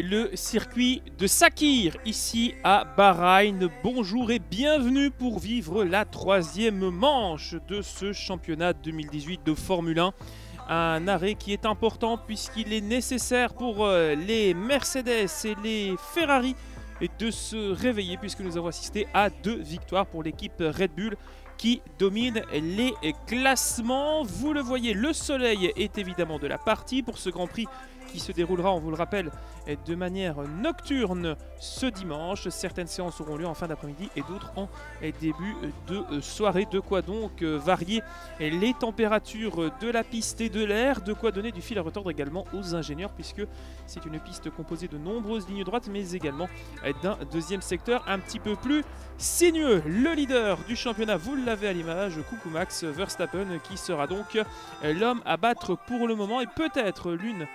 le circuit de Sakir, ici à Bahreïn. Bonjour et bienvenue pour vivre la troisième manche de ce championnat 2018 de Formule 1. Un arrêt qui est important puisqu'il est nécessaire pour euh, les Mercedes et les Ferrari de se réveiller puisque nous avons assisté à deux victoires pour l'équipe Red Bull qui domine les classements. Vous le voyez, le soleil est évidemment de la partie pour ce Grand Prix qui se déroulera, on vous le rappelle, de manière nocturne ce dimanche. Certaines séances auront lieu en fin d'après-midi et d'autres en début de soirée. De quoi donc varier les températures de la piste et de l'air, de quoi donner du fil à retordre également aux ingénieurs puisque c'est une piste composée de nombreuses lignes droites mais également d'un deuxième secteur un petit peu plus sinueux. Le leader du championnat, vous l'avez à l'image, coucou Max Verstappen qui sera donc l'homme à battre pour le moment et peut-être l'une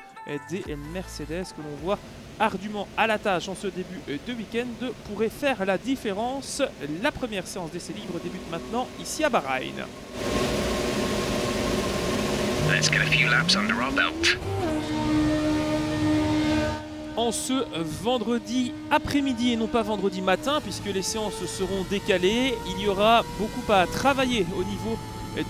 des Mercedes que l'on voit ardument à la tâche en ce début de week-end pourrait faire la différence. La première séance d'essai libre débute maintenant ici à Bahreïn. En ce vendredi après-midi et non pas vendredi matin, puisque les séances seront décalées, il y aura beaucoup à travailler au niveau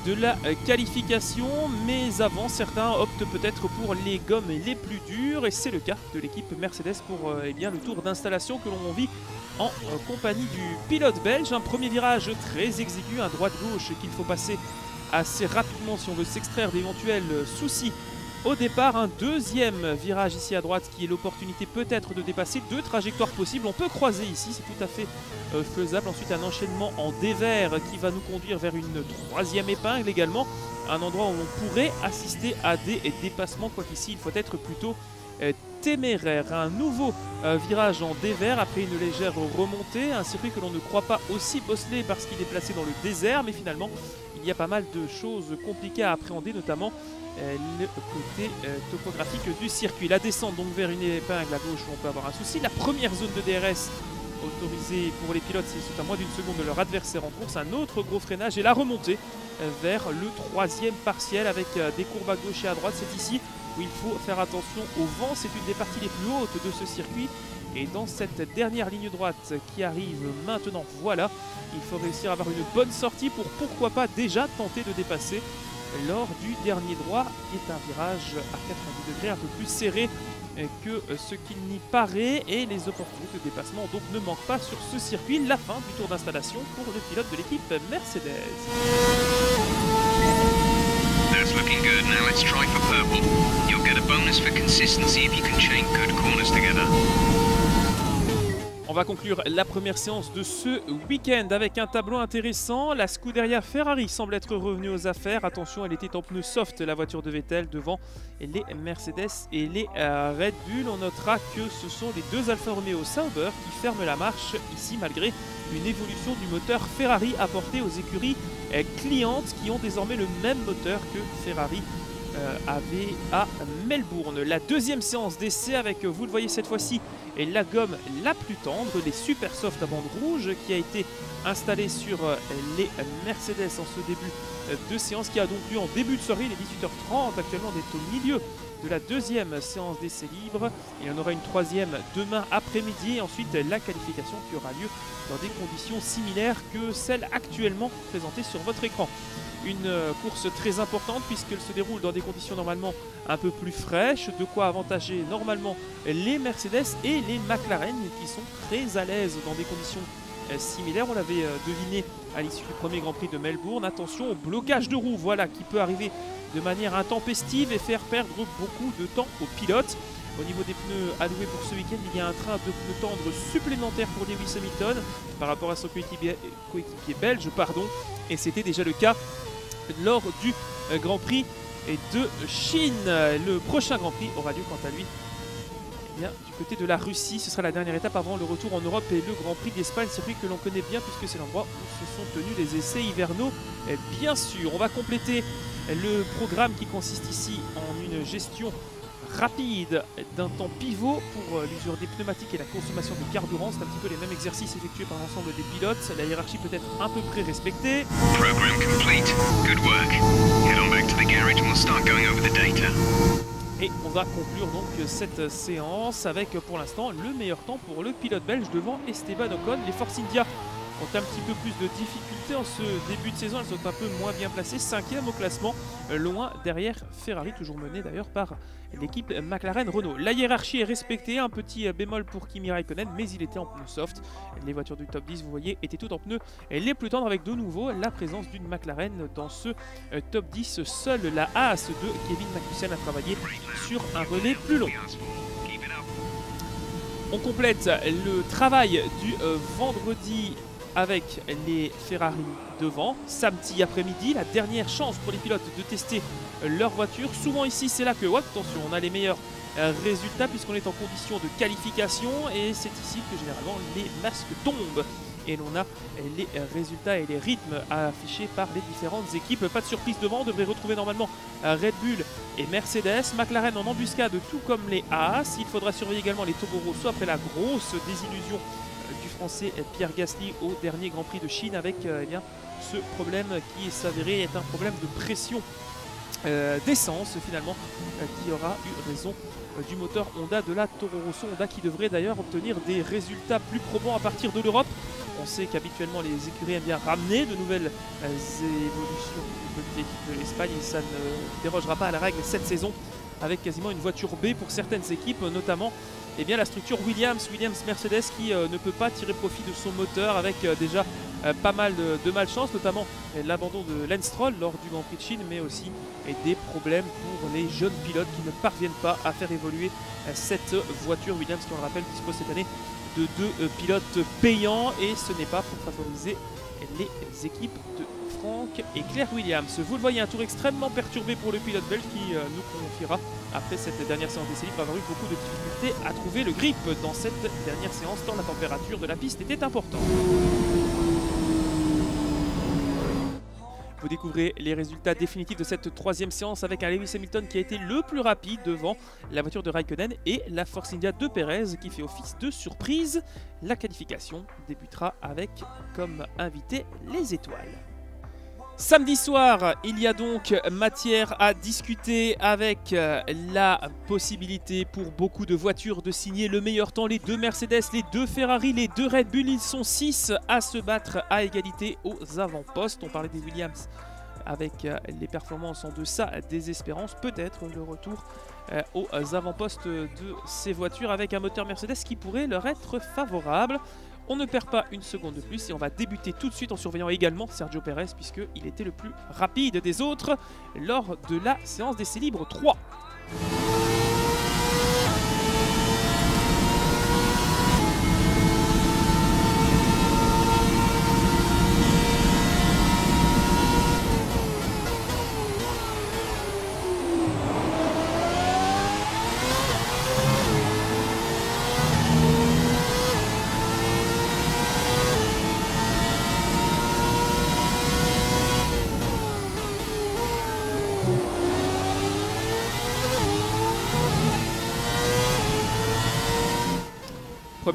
de la qualification. Mais avant, certains optent peut-être pour les gommes les plus dures. Et c'est le cas de l'équipe Mercedes pour euh, eh le tour d'installation que l'on vit en euh, compagnie du pilote belge. Un premier virage très exigu, un droite-gauche qu'il faut passer assez rapidement si on veut s'extraire d'éventuels soucis au départ, un deuxième virage ici à droite qui est l'opportunité peut-être de dépasser deux trajectoires possibles. On peut croiser ici, c'est tout à fait euh, faisable. Ensuite, un enchaînement en dévers qui va nous conduire vers une troisième épingle également. Un endroit où on pourrait assister à des dépassements, quoiqu'ici il faut être plutôt euh, téméraire. Un nouveau euh, virage en dévers après une légère remontée. Un circuit que l'on ne croit pas aussi bosselé parce qu'il est placé dans le désert, mais finalement il y a pas mal de choses compliquées à appréhender, notamment le côté euh, topographique du circuit. La descente donc vers une épingle à gauche où on peut avoir un souci. La première zone de DRS autorisée pour les pilotes, c'est à moins d'une seconde de leur adversaire en course. Un autre gros freinage et la remontée euh, vers le troisième partiel avec des courbes à gauche et à droite. C'est ici où il faut faire attention au vent. C'est une des parties les plus hautes de ce circuit. Et dans cette dernière ligne droite qui arrive maintenant, voilà, il faut réussir à avoir une bonne sortie pour pourquoi pas déjà tenter de dépasser lors du dernier droit, qui est un virage à 90 degrés un peu plus serré que ce qu'il n'y paraît et les opportunités de dépassement donc ne manquent pas sur ce circuit. La fin du tour d'installation pour le pilote de l'équipe Mercedes. On va conclure la première séance de ce week-end avec un tableau intéressant. La Scuderia Ferrari semble être revenue aux affaires. Attention, elle était en pneu soft, la voiture de Vettel, devant les Mercedes et les euh, Red Bull. On notera que ce sont les deux Alfa Romeo Sauber qui ferment la marche ici, malgré une évolution du moteur Ferrari apporté aux écuries euh, clientes qui ont désormais le même moteur que Ferrari avait à Melbourne. La deuxième séance d'essai avec, vous le voyez cette fois-ci, la gomme la plus tendre, les Super Soft à bande rouge qui a été installée sur euh, les Mercedes en ce début euh, de séance qui a donc lieu en début de soirée, il est 18h30 actuellement, on est au milieu de la deuxième séance d'essai libre. Il y en aura une troisième demain après-midi et ensuite la qualification qui aura lieu dans des conditions similaires que celles actuellement présentées sur votre écran. Une euh, course très importante puisqu'elle se déroule dans des conditions normalement un peu plus fraîches, de quoi avantager normalement les Mercedes et les McLaren qui sont très à l'aise dans des conditions euh, similaires. On l'avait euh, deviné à l'issue du premier Grand Prix de Melbourne. Attention au blocage de roue, voilà, qui peut arriver de manière intempestive et faire perdre beaucoup de temps aux pilotes. Au niveau des pneus alloués pour ce week-end, il y a un train de pneus tendres supplémentaire pour Lewis Hamilton par rapport à son coéquipier belge. Pardon. Et c'était déjà le cas lors du euh, Grand Prix de Chine. Le prochain Grand Prix aura lieu quant à lui eh du côté de la Russie. Ce sera la dernière étape avant le retour en Europe et le Grand Prix d'Espagne, circuit que l'on connaît bien puisque c'est l'endroit où se sont tenus les essais hivernaux. bien sûr, on va compléter le programme qui consiste ici en une gestion rapide d'un temps pivot pour euh, l'usure des pneumatiques et la consommation de carburant. C'est un petit peu les mêmes exercices effectués par l'ensemble des pilotes. La hiérarchie peut être un peu près respectée. Et on va conclure donc cette séance avec pour l'instant le meilleur temps pour le pilote belge devant Esteban Ocon. Les Force India ont un petit peu plus de difficultés en ce début de saison. Elles sont un peu moins bien placées. Cinquième au classement, euh, loin derrière Ferrari, toujours mené d'ailleurs par l'équipe McLaren-Renault. La hiérarchie est respectée. Un petit euh, bémol pour Kimi Raikkonen, mais il était en pneus soft. Les voitures du top 10, vous voyez, étaient toutes en pneus les plus tendres avec de nouveau la présence d'une McLaren dans ce euh, top 10. Seule la Haas de Kevin Magnussen a travaillé sur un relais plus long. On complète le travail du vendredi avec les Ferrari devant. Samedi après-midi, la dernière chance pour les pilotes de tester leur voiture. Souvent ici, c'est là que, attention, on a les meilleurs euh, résultats puisqu'on est en condition de qualification et c'est ici que généralement les masques tombent et l'on a les résultats et les rythmes affichés par les différentes équipes. Pas de surprise devant, on devrait retrouver normalement Red Bull et Mercedes. McLaren en embuscade tout comme les Haas. Il faudra surveiller également les Toro Rosso après la grosse désillusion français Pierre Gasly au dernier Grand Prix de Chine avec euh, eh bien, ce problème qui s'avérait être un problème de pression euh, d'essence finalement euh, qui aura eu raison du moteur Honda de la Toro Rosso. Honda qui devrait d'ailleurs obtenir des résultats plus probants à partir de l'Europe. On sait qu'habituellement les écuries aiment bien ramener de nouvelles évolutions de l'équipe de l'Espagne et ça ne dérogera pas à la règle cette saison avec quasiment une voiture B pour certaines équipes, notamment eh bien, la structure Williams, Williams Mercedes qui euh, ne peut pas tirer profit de son moteur avec euh, déjà euh, pas mal de, malchance, notamment l'abandon de Lance lors du Grand Prix de Chine, mais aussi des problèmes pour les jeunes pilotes qui ne parviennent pas à faire évoluer cette voiture. Williams, qui on le rappelle, dispose cette année de deux pilotes payants et ce n'est pas pour favoriser les équipes Franck et Claire Williams. Vous le voyez, un tour extrêmement perturbé pour le pilote belge qui nous confiera après cette dernière séance d'essai libre, avoir eu beaucoup de difficultés à trouver le grip dans cette dernière séance, tant la température de la piste était importante. Vous découvrez les résultats définitifs de cette troisième séance avec un Lewis Hamilton qui a été le plus rapide devant la voiture de Raikkonen et la Force India de Perez qui fait office de surprise. La qualification débutera avec comme invité les étoiles. Samedi soir, il y a donc matière à discuter avec euh, la possibilité pour beaucoup de voitures de signer le meilleur temps. Les deux Mercedes, les deux Ferrari, les deux Red Bull, ils sont six à se battre à égalité aux avant-postes. On parlait des Williams avec euh, les performances en deçà des espérances. Peut-être le retour euh, aux avant-postes de ces voitures avec un moteur Mercedes qui pourrait leur être favorable. On ne perd pas une seconde de plus et on va débuter tout de suite en surveillant également Sergio Perez puisqu'il était le plus rapide des autres lors de la séance d'essai libre 3.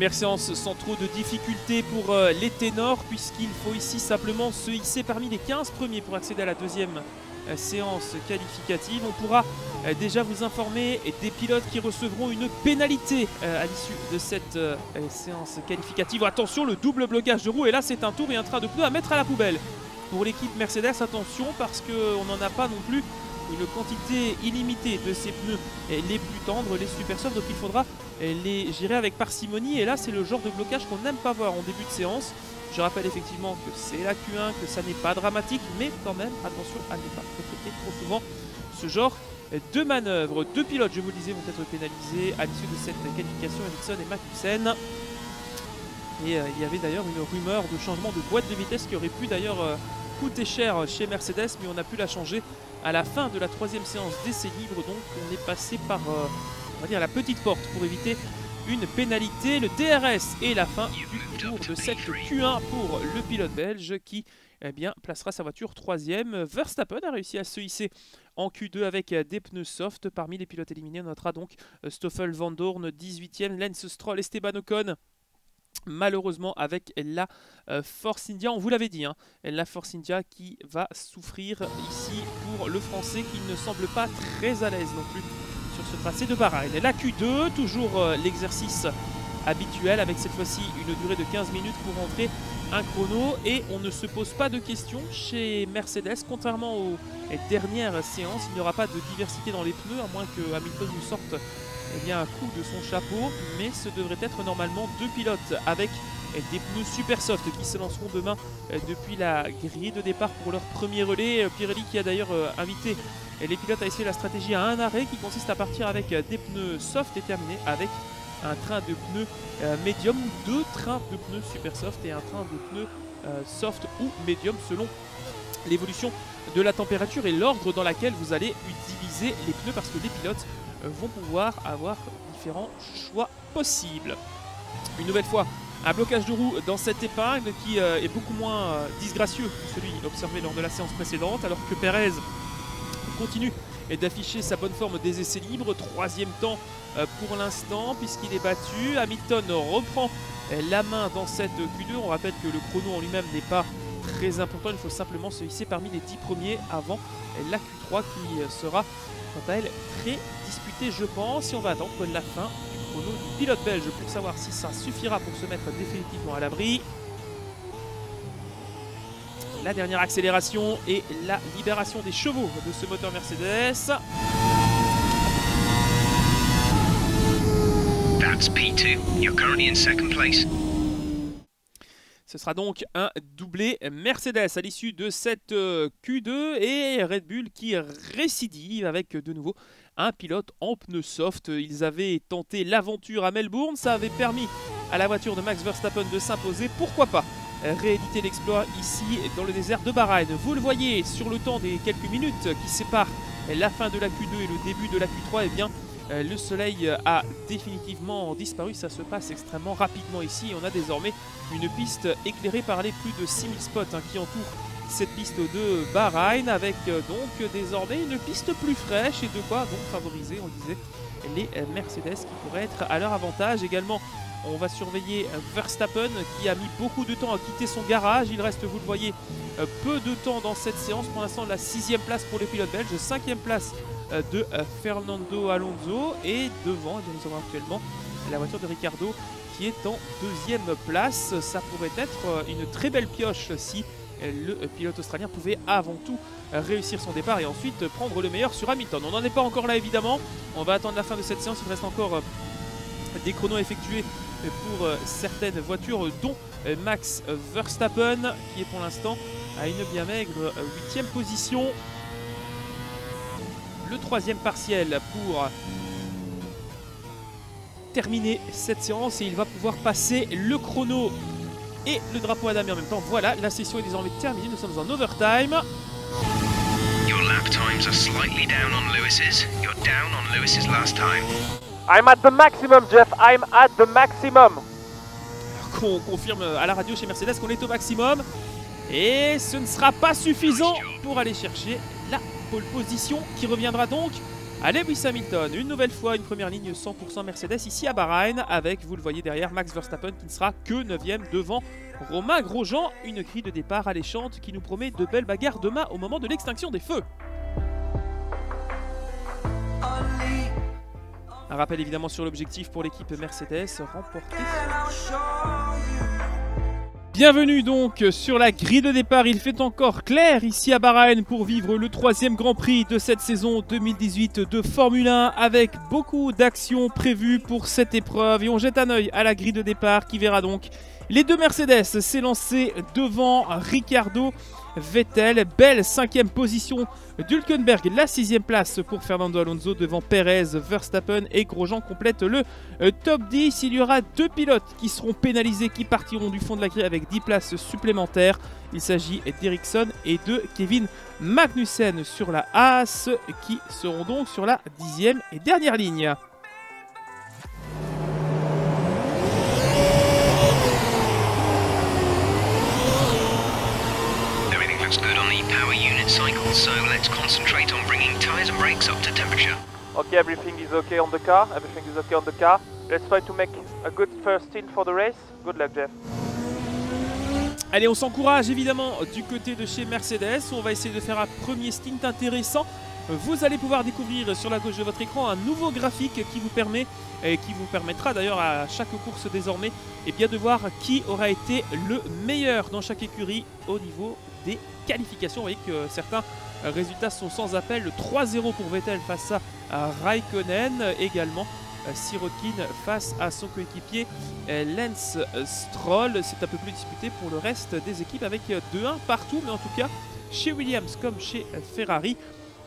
Première séance sans trop de difficultés pour euh, les ténors puisqu'il faut ici simplement se hisser parmi les 15 premiers pour accéder à la deuxième euh, séance qualificative. On pourra euh, déjà vous informer des pilotes qui recevront une pénalité à l'issue de cette séance qualificative. Attention, le double blocage de roue et là c'est un tour et un train de pneus à mettre à la poubelle. Pour l'équipe Mercedes, attention parce qu'on n'en a pas non plus une quantité illimitée de ces pneus les plus tendres, les super soft, donc il faudra les gérer avec parcimonie. Et là, c'est le genre de blocage qu'on n'aime pas voir en début de séance. Je rappelle effectivement que c'est la Q1, que ça n'est pas dramatique, mais quand même, attention à ne pas répéter trop souvent ce genre de manœuvre. Deux pilotes, je vous le disais, vont être pénalisés à l'issue de cette qualification, Ericsson et Magnussen. Et euh, il y avait d'ailleurs une rumeur de changement de boîte de vitesse qui aurait pu d'ailleurs euh, coûter cher chez Mercedes, mais on a pu la changer à la fin de la troisième séance d'essai libre. Donc on est passé par euh, on va dire la petite porte pour éviter une pénalité. Le DRS et la fin du tour de cette Q1 pour le pilote belge qui eh bien, placera sa voiture troisième. Verstappen a réussi à se hisser en Q2 avec des pneus soft. Parmi les pilotes éliminés, on notera donc euh, Stoffel Van Dorn 18e, Lance Stroll, Esteban Ocon malheureusement avec la euh, Force India, on vous l'avait dit, hein, la Force India qui va souffrir ici pour le français qui ne semble pas très à l'aise non plus sur ce tracé de Bahreïn. La Q2, toujours l'exercice habituel avec cette fois-ci une durée de 15 minutes pour rentrer un chrono. Et on ne se pose pas de questions chez Mercedes contrairement aux dernières séances. Il n'y aura pas de diversité dans les pneus à moins que Hamilton nous sorte eh bien, un coup de son chapeau. Mais ce devrait être normalement deux pilotes avec des pneus super soft qui se lanceront demain euh, depuis la grille de départ pour leur premier relais. Pirelli qui a d'ailleurs euh, invité les pilotes à essayer la stratégie à un arrêt qui consiste à partir avec des pneus soft et terminer avec un train de pneus euh, médium deux trains de pneus super soft et un train de pneus euh, soft ou médium selon l'évolution de la température et l'ordre dans laquelle vous allez utiliser les pneus parce que les pilotes euh, vont pouvoir avoir différents choix possibles. Une nouvelle fois, un blocage de roue dans cette épingle qui est beaucoup moins disgracieux que celui observé lors de la séance précédente alors que Perez continue d'afficher sa bonne forme des essais libres. Troisième temps euh, pour l'instant puisqu'il est battu. Hamilton reprend la main dans cette Q2. On rappelle que le chrono en lui-même n'est pas très important. Il faut simplement se hisser parmi les 10 premiers avant la Q3 qui sera quant à elle très disputée je pense. Et on va attendre la fin chrono du pilote belge pour savoir si ça suffira pour se mettre définitivement à l'abri. La dernière accélération et la libération des chevaux de ce moteur Mercedes. Ce sera donc un doublé Mercedes à l'issue de cette euh, Q2 et Red Bull qui récidive avec de nouveau un pilote en pneus soft. Ils avaient tenté l'aventure à Melbourne, ça avait permis à la voiture de Max Verstappen de s'imposer, pourquoi pas rééditer l'exploit ici dans le désert de Bahreïn. Vous le voyez sur le temps des quelques minutes qui séparent la fin de la Q2 et le début de la Q3, et eh bien euh, le soleil a définitivement disparu, ça se passe extrêmement rapidement ici. On a désormais une piste éclairée par les plus de 6000 spots hein, qui entourent cette piste de Bahreïn avec euh, donc désormais une piste plus fraîche et de quoi donc favoriser, on disait, les Mercedes qui pourraient être à leur avantage. Également on va surveiller Verstappen qui a mis beaucoup de temps à quitter son garage. Il reste, vous le voyez, euh, peu de temps dans cette séance. Pour l'instant, la sixième place pour les pilotes belges, cinquième place euh, de euh, Fernando Alonso. Et devant, nous avons actuellement la voiture de Ricardo qui est en deuxième place. Ça pourrait être une très belle pioche si le pilote australien pouvait avant tout réussir son départ et ensuite prendre le meilleur sur Hamilton. On n'en est pas encore là évidemment. On va attendre la fin de cette séance. Il reste encore des chronos effectués pour euh, certaines voitures, dont euh, Max Verstappen, qui est pour l'instant à une bien maigre euh, huitième position. Le troisième partiel pour terminer cette séance et il va pouvoir passer le chrono et le drapeau à damier en même temps. Voilà, la session est désormais terminée, nous sommes en overtime. Your lap times are slightly down on Lewis's. You're down on Lewis's last time. I'm at the maximum, Jeff. I'm at the maximum. Qu'on confirme à la radio chez Mercedes qu'on est au maximum. Et ce ne sera pas suffisant pour aller chercher la pole position qui reviendra donc à Lewis Hamilton. Une nouvelle fois, une première ligne 100% Mercedes ici à Bahreïn avec, vous le voyez derrière, Max Verstappen qui ne sera que 9ème devant Romain Grosjean. Une grille de départ alléchante qui nous promet de belles bagarres demain au moment de l'extinction des feux. Un rappel évidemment sur l'objectif pour l'équipe Mercedes, remporter. Bienvenue donc sur la grille de départ. Il fait encore clair ici à Bahreïn pour vivre le troisième Grand Prix de cette saison 2018 de Formule 1 avec beaucoup d'actions prévues pour cette épreuve. Et on jette un œil à la grille de départ qui verra donc les deux Mercedes s'élancer devant Ricardo Vettel. Belle cinquième position d'Hulkenberg, la sixième place pour Fernando Alonso devant Perez, Verstappen et Grosjean complète le euh, top 10. Il y aura deux pilotes qui seront pénalisés, qui partiront du fond de la grille avec 10 places supplémentaires. Il s'agit d'Ericsson et de Kevin Magnussen sur la Haas qui seront donc sur la dixième et dernière ligne. Cycle, so let's concentrate on bringing tyres and brakes up to temperature. Okay, everything is okay on the car. Everything is okay on the car. Let's try to make a good first stint for the race. Good luck, Jeff. Allez, on s'encourage évidemment du côté de chez Mercedes. On va essayer de faire un premier stint intéressant vous allez pouvoir découvrir sur la gauche de votre écran un nouveau graphique qui vous permet et qui vous permettra d'ailleurs à chaque course désormais et eh bien, de voir qui aura été le meilleur dans chaque écurie au niveau des qualifications. Vous voyez que certains résultats sont sans appel. Le 3-0 pour Vettel face à Raikkonen également. Sirotkin face à son coéquipier Lance Stroll. C'est un peu plus disputé pour le reste des équipes avec 2-1 partout, mais en tout cas chez Williams comme chez Ferrari,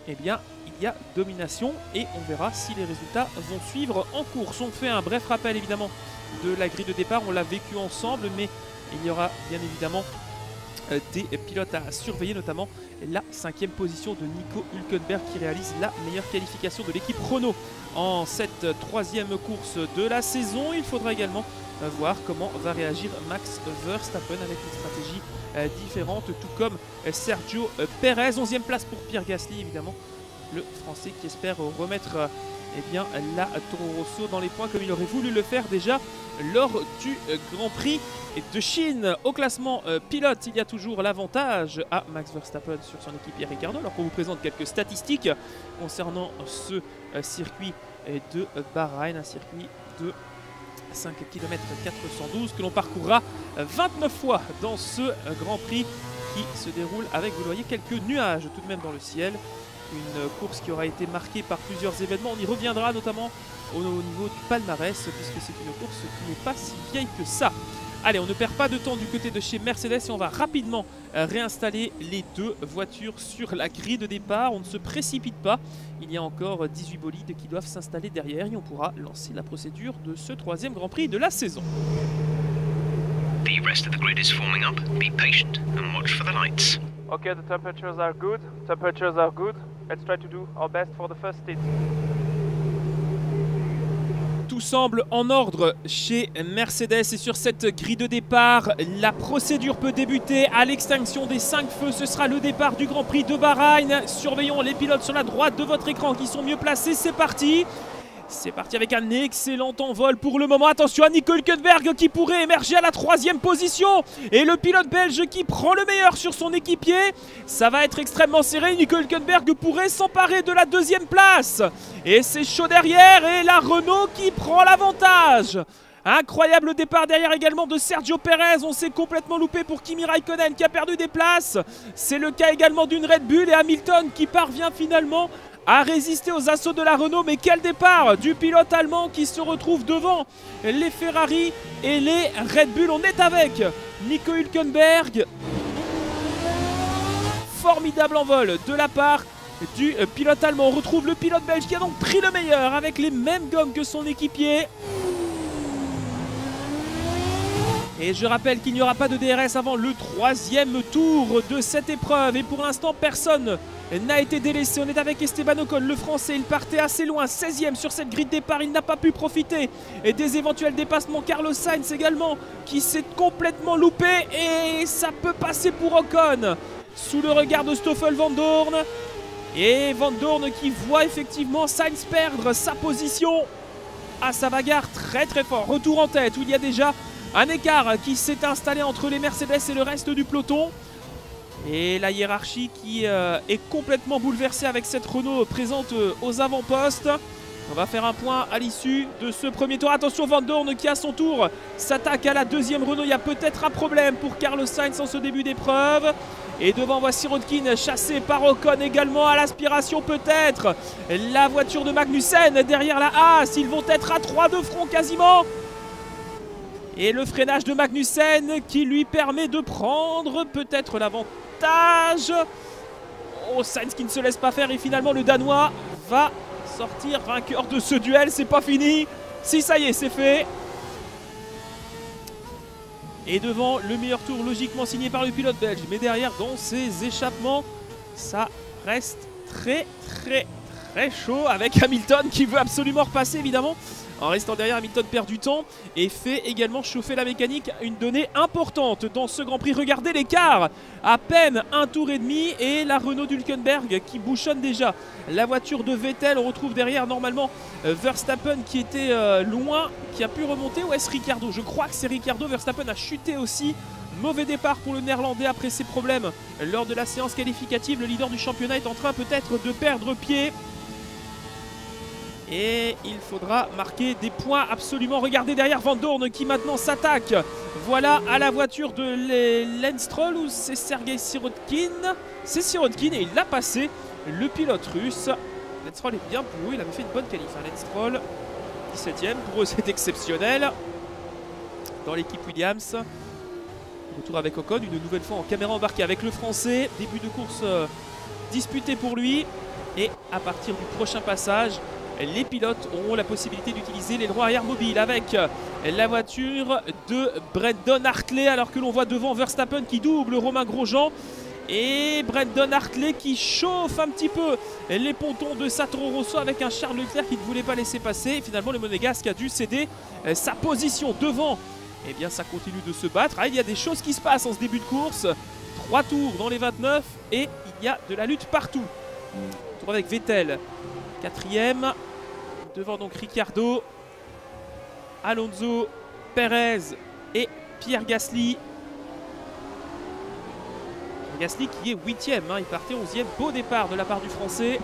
eh bien, il y a domination et on verra si les résultats vont suivre en course. On fait un bref rappel évidemment de la grille de départ, on l'a vécu ensemble, mais il y aura bien évidemment euh, des pilotes à surveiller, notamment la cinquième position de Nico Hülkenberg qui réalise la meilleure qualification de l'équipe Renault en cette troisième course de la saison. Il faudra également euh, voir comment va réagir Max Verstappen avec une stratégie euh, différente, tout comme Sergio Perez. 11e place pour Pierre Gasly, évidemment, le Français qui espère remettre eh bien, la Toro Rosso dans les points comme il aurait voulu le faire déjà lors du Grand Prix de Chine. Au classement euh, pilote, il y a toujours l'avantage à Max Verstappen sur son équipier Ricardo. Alors qu'on vous présente quelques statistiques concernant ce euh, circuit de Bahreïn, un circuit de 5 km 412 que l'on parcourra 29 fois dans ce euh, Grand Prix qui se déroule avec, vous voyez, quelques nuages tout de même dans le ciel une course qui aura été marquée par plusieurs événements. On y reviendra notamment au, niveau du palmarès, puisque c'est une course qui n'est pas si vieille que ça. Allez, on ne perd pas de temps du côté de chez Mercedes et on va rapidement euh, réinstaller les deux voitures sur la grille de départ. On ne se précipite pas. Il y a encore 18 bolides qui doivent s'installer derrière et on pourra lancer la procédure de ce troisième Grand Prix de la saison. The rest of the grid is forming up. Be patient and watch for the lights. Okay, the temperatures are good. Temperatures are good. Let's try to do our best for the first stint. Tout semble en ordre chez Mercedes et sur cette grille de départ, la procédure peut débuter à l'extinction des 5 feux. Ce sera le départ du Grand Prix de Bahreïn. Surveillons les pilotes sur la droite de votre écran qui sont mieux placés. C'est parti c'est parti avec un excellent envol pour le moment. Attention à Nico Hülkenberg qui pourrait émerger à la troisième position. Et le pilote belge qui prend le meilleur sur son équipier. Ça va être extrêmement serré. Nico Hülkenberg pourrait s'emparer de la deuxième place. Et c'est chaud derrière. Et la Renault qui prend l'avantage. Incroyable départ derrière également de Sergio Perez. On s'est complètement loupé pour Kimi Raikkonen qui a perdu des places. C'est le cas également d'une Red Bull et Hamilton qui parvient finalement a résisté aux assauts de la Renault. Mais quel départ du pilote allemand qui se retrouve devant les Ferrari et les Red Bull. On est avec Nico Hülkenberg. Formidable envol de la part du pilote allemand. On retrouve le pilote belge qui a donc pris le meilleur avec les mêmes gommes que son équipier. Et je rappelle qu'il n'y aura pas de DRS avant le troisième tour de cette épreuve. Et pour l'instant, personne n'a été délaissé. On est avec Esteban Ocon, le français. Il partait assez loin, 16e sur cette grille de départ. Il n'a pas pu profiter et des éventuels dépassements. Carlos Sainz également, qui s'est complètement loupé. Et ça peut passer pour Ocon. Sous le regard de Stoffel Van Dorn. Et Van Dorn qui voit effectivement Sainz perdre sa position. À sa bagarre très très fort. Retour en tête où il y a déjà un écart qui s'est installé entre les Mercedes et le reste du peloton. Et la hiérarchie qui euh, est complètement bouleversée avec cette Renault présente euh, aux avant-postes. On va faire un point à l'issue de ce premier tour. Attention, Van Dorn qui à son tour s'attaque à la deuxième Renault. Il y a peut-être un problème pour Carlos Sainz en ce début d'épreuve. Et devant, voici Rodkin chassé par Ocon également à l'aspiration peut-être. La voiture de Magnussen derrière la Haas. Ils vont être à 3 de front quasiment. Et le freinage de Magnussen qui lui permet de prendre peut-être l'avantage. Oh, Sainz qui ne se laisse pas faire et finalement le Danois va sortir vainqueur de ce duel. C'est pas fini. Si, ça y est, c'est fait. Et devant le meilleur tour logiquement signé par le pilote belge. Mais derrière, dans ses échappements, ça reste très très très chaud avec Hamilton qui veut absolument repasser évidemment. En restant derrière, Hamilton perd du temps et fait également chauffer la mécanique. Une donnée importante dans ce Grand Prix. Regardez l'écart À peine un tour et demi et la Renault d'Hulkenberg qui bouchonne déjà. La voiture de Vettel, on retrouve derrière normalement euh, Verstappen qui était euh, loin, qui a pu remonter. Ou est-ce Ricardo Je crois que c'est Ricardo. Verstappen a chuté aussi Mauvais départ pour le néerlandais après ses problèmes lors de la séance qualificative. Le leader du championnat est en train peut-être de perdre pied. Et il faudra marquer des points absolument. Regardez derrière Van Dorn qui maintenant s'attaque. Voilà à la voiture de Lenstroll ou c'est Sergei Sirotkin? C'est Sirotkin et il l'a passé, le pilote russe. Lenstroll est bien pour il avait fait une bonne qualif. Hein. Lenstroll, 17ème, pour eux c'est exceptionnel. Dans l'équipe Williams. Retour avec Ocon, une nouvelle fois en caméra embarquée avec le français. Début de course euh, disputé pour lui. Et à partir du prochain passage, les pilotes auront la possibilité d'utiliser les droits arrière mobiles avec la voiture de Brandon Hartley alors que l'on voit devant Verstappen qui double Romain Grosjean et Brandon Hartley qui chauffe un petit peu les pontons de Satoru Rosso avec un Charles Leclerc qui ne voulait pas laisser passer. Finalement, le Monégasque a dû céder sa position devant. Et eh bien, ça continue de se battre. Ah, il y a des choses qui se passent en ce début de course. Trois tours dans les 29 et il y a de la lutte partout. Tour avec Vettel Quatrième. Devant donc Ricardo, Alonso, Perez et Pierre Gasly. Gasly qui est huitième, hein. il partait onzième. Beau départ de la part du Français.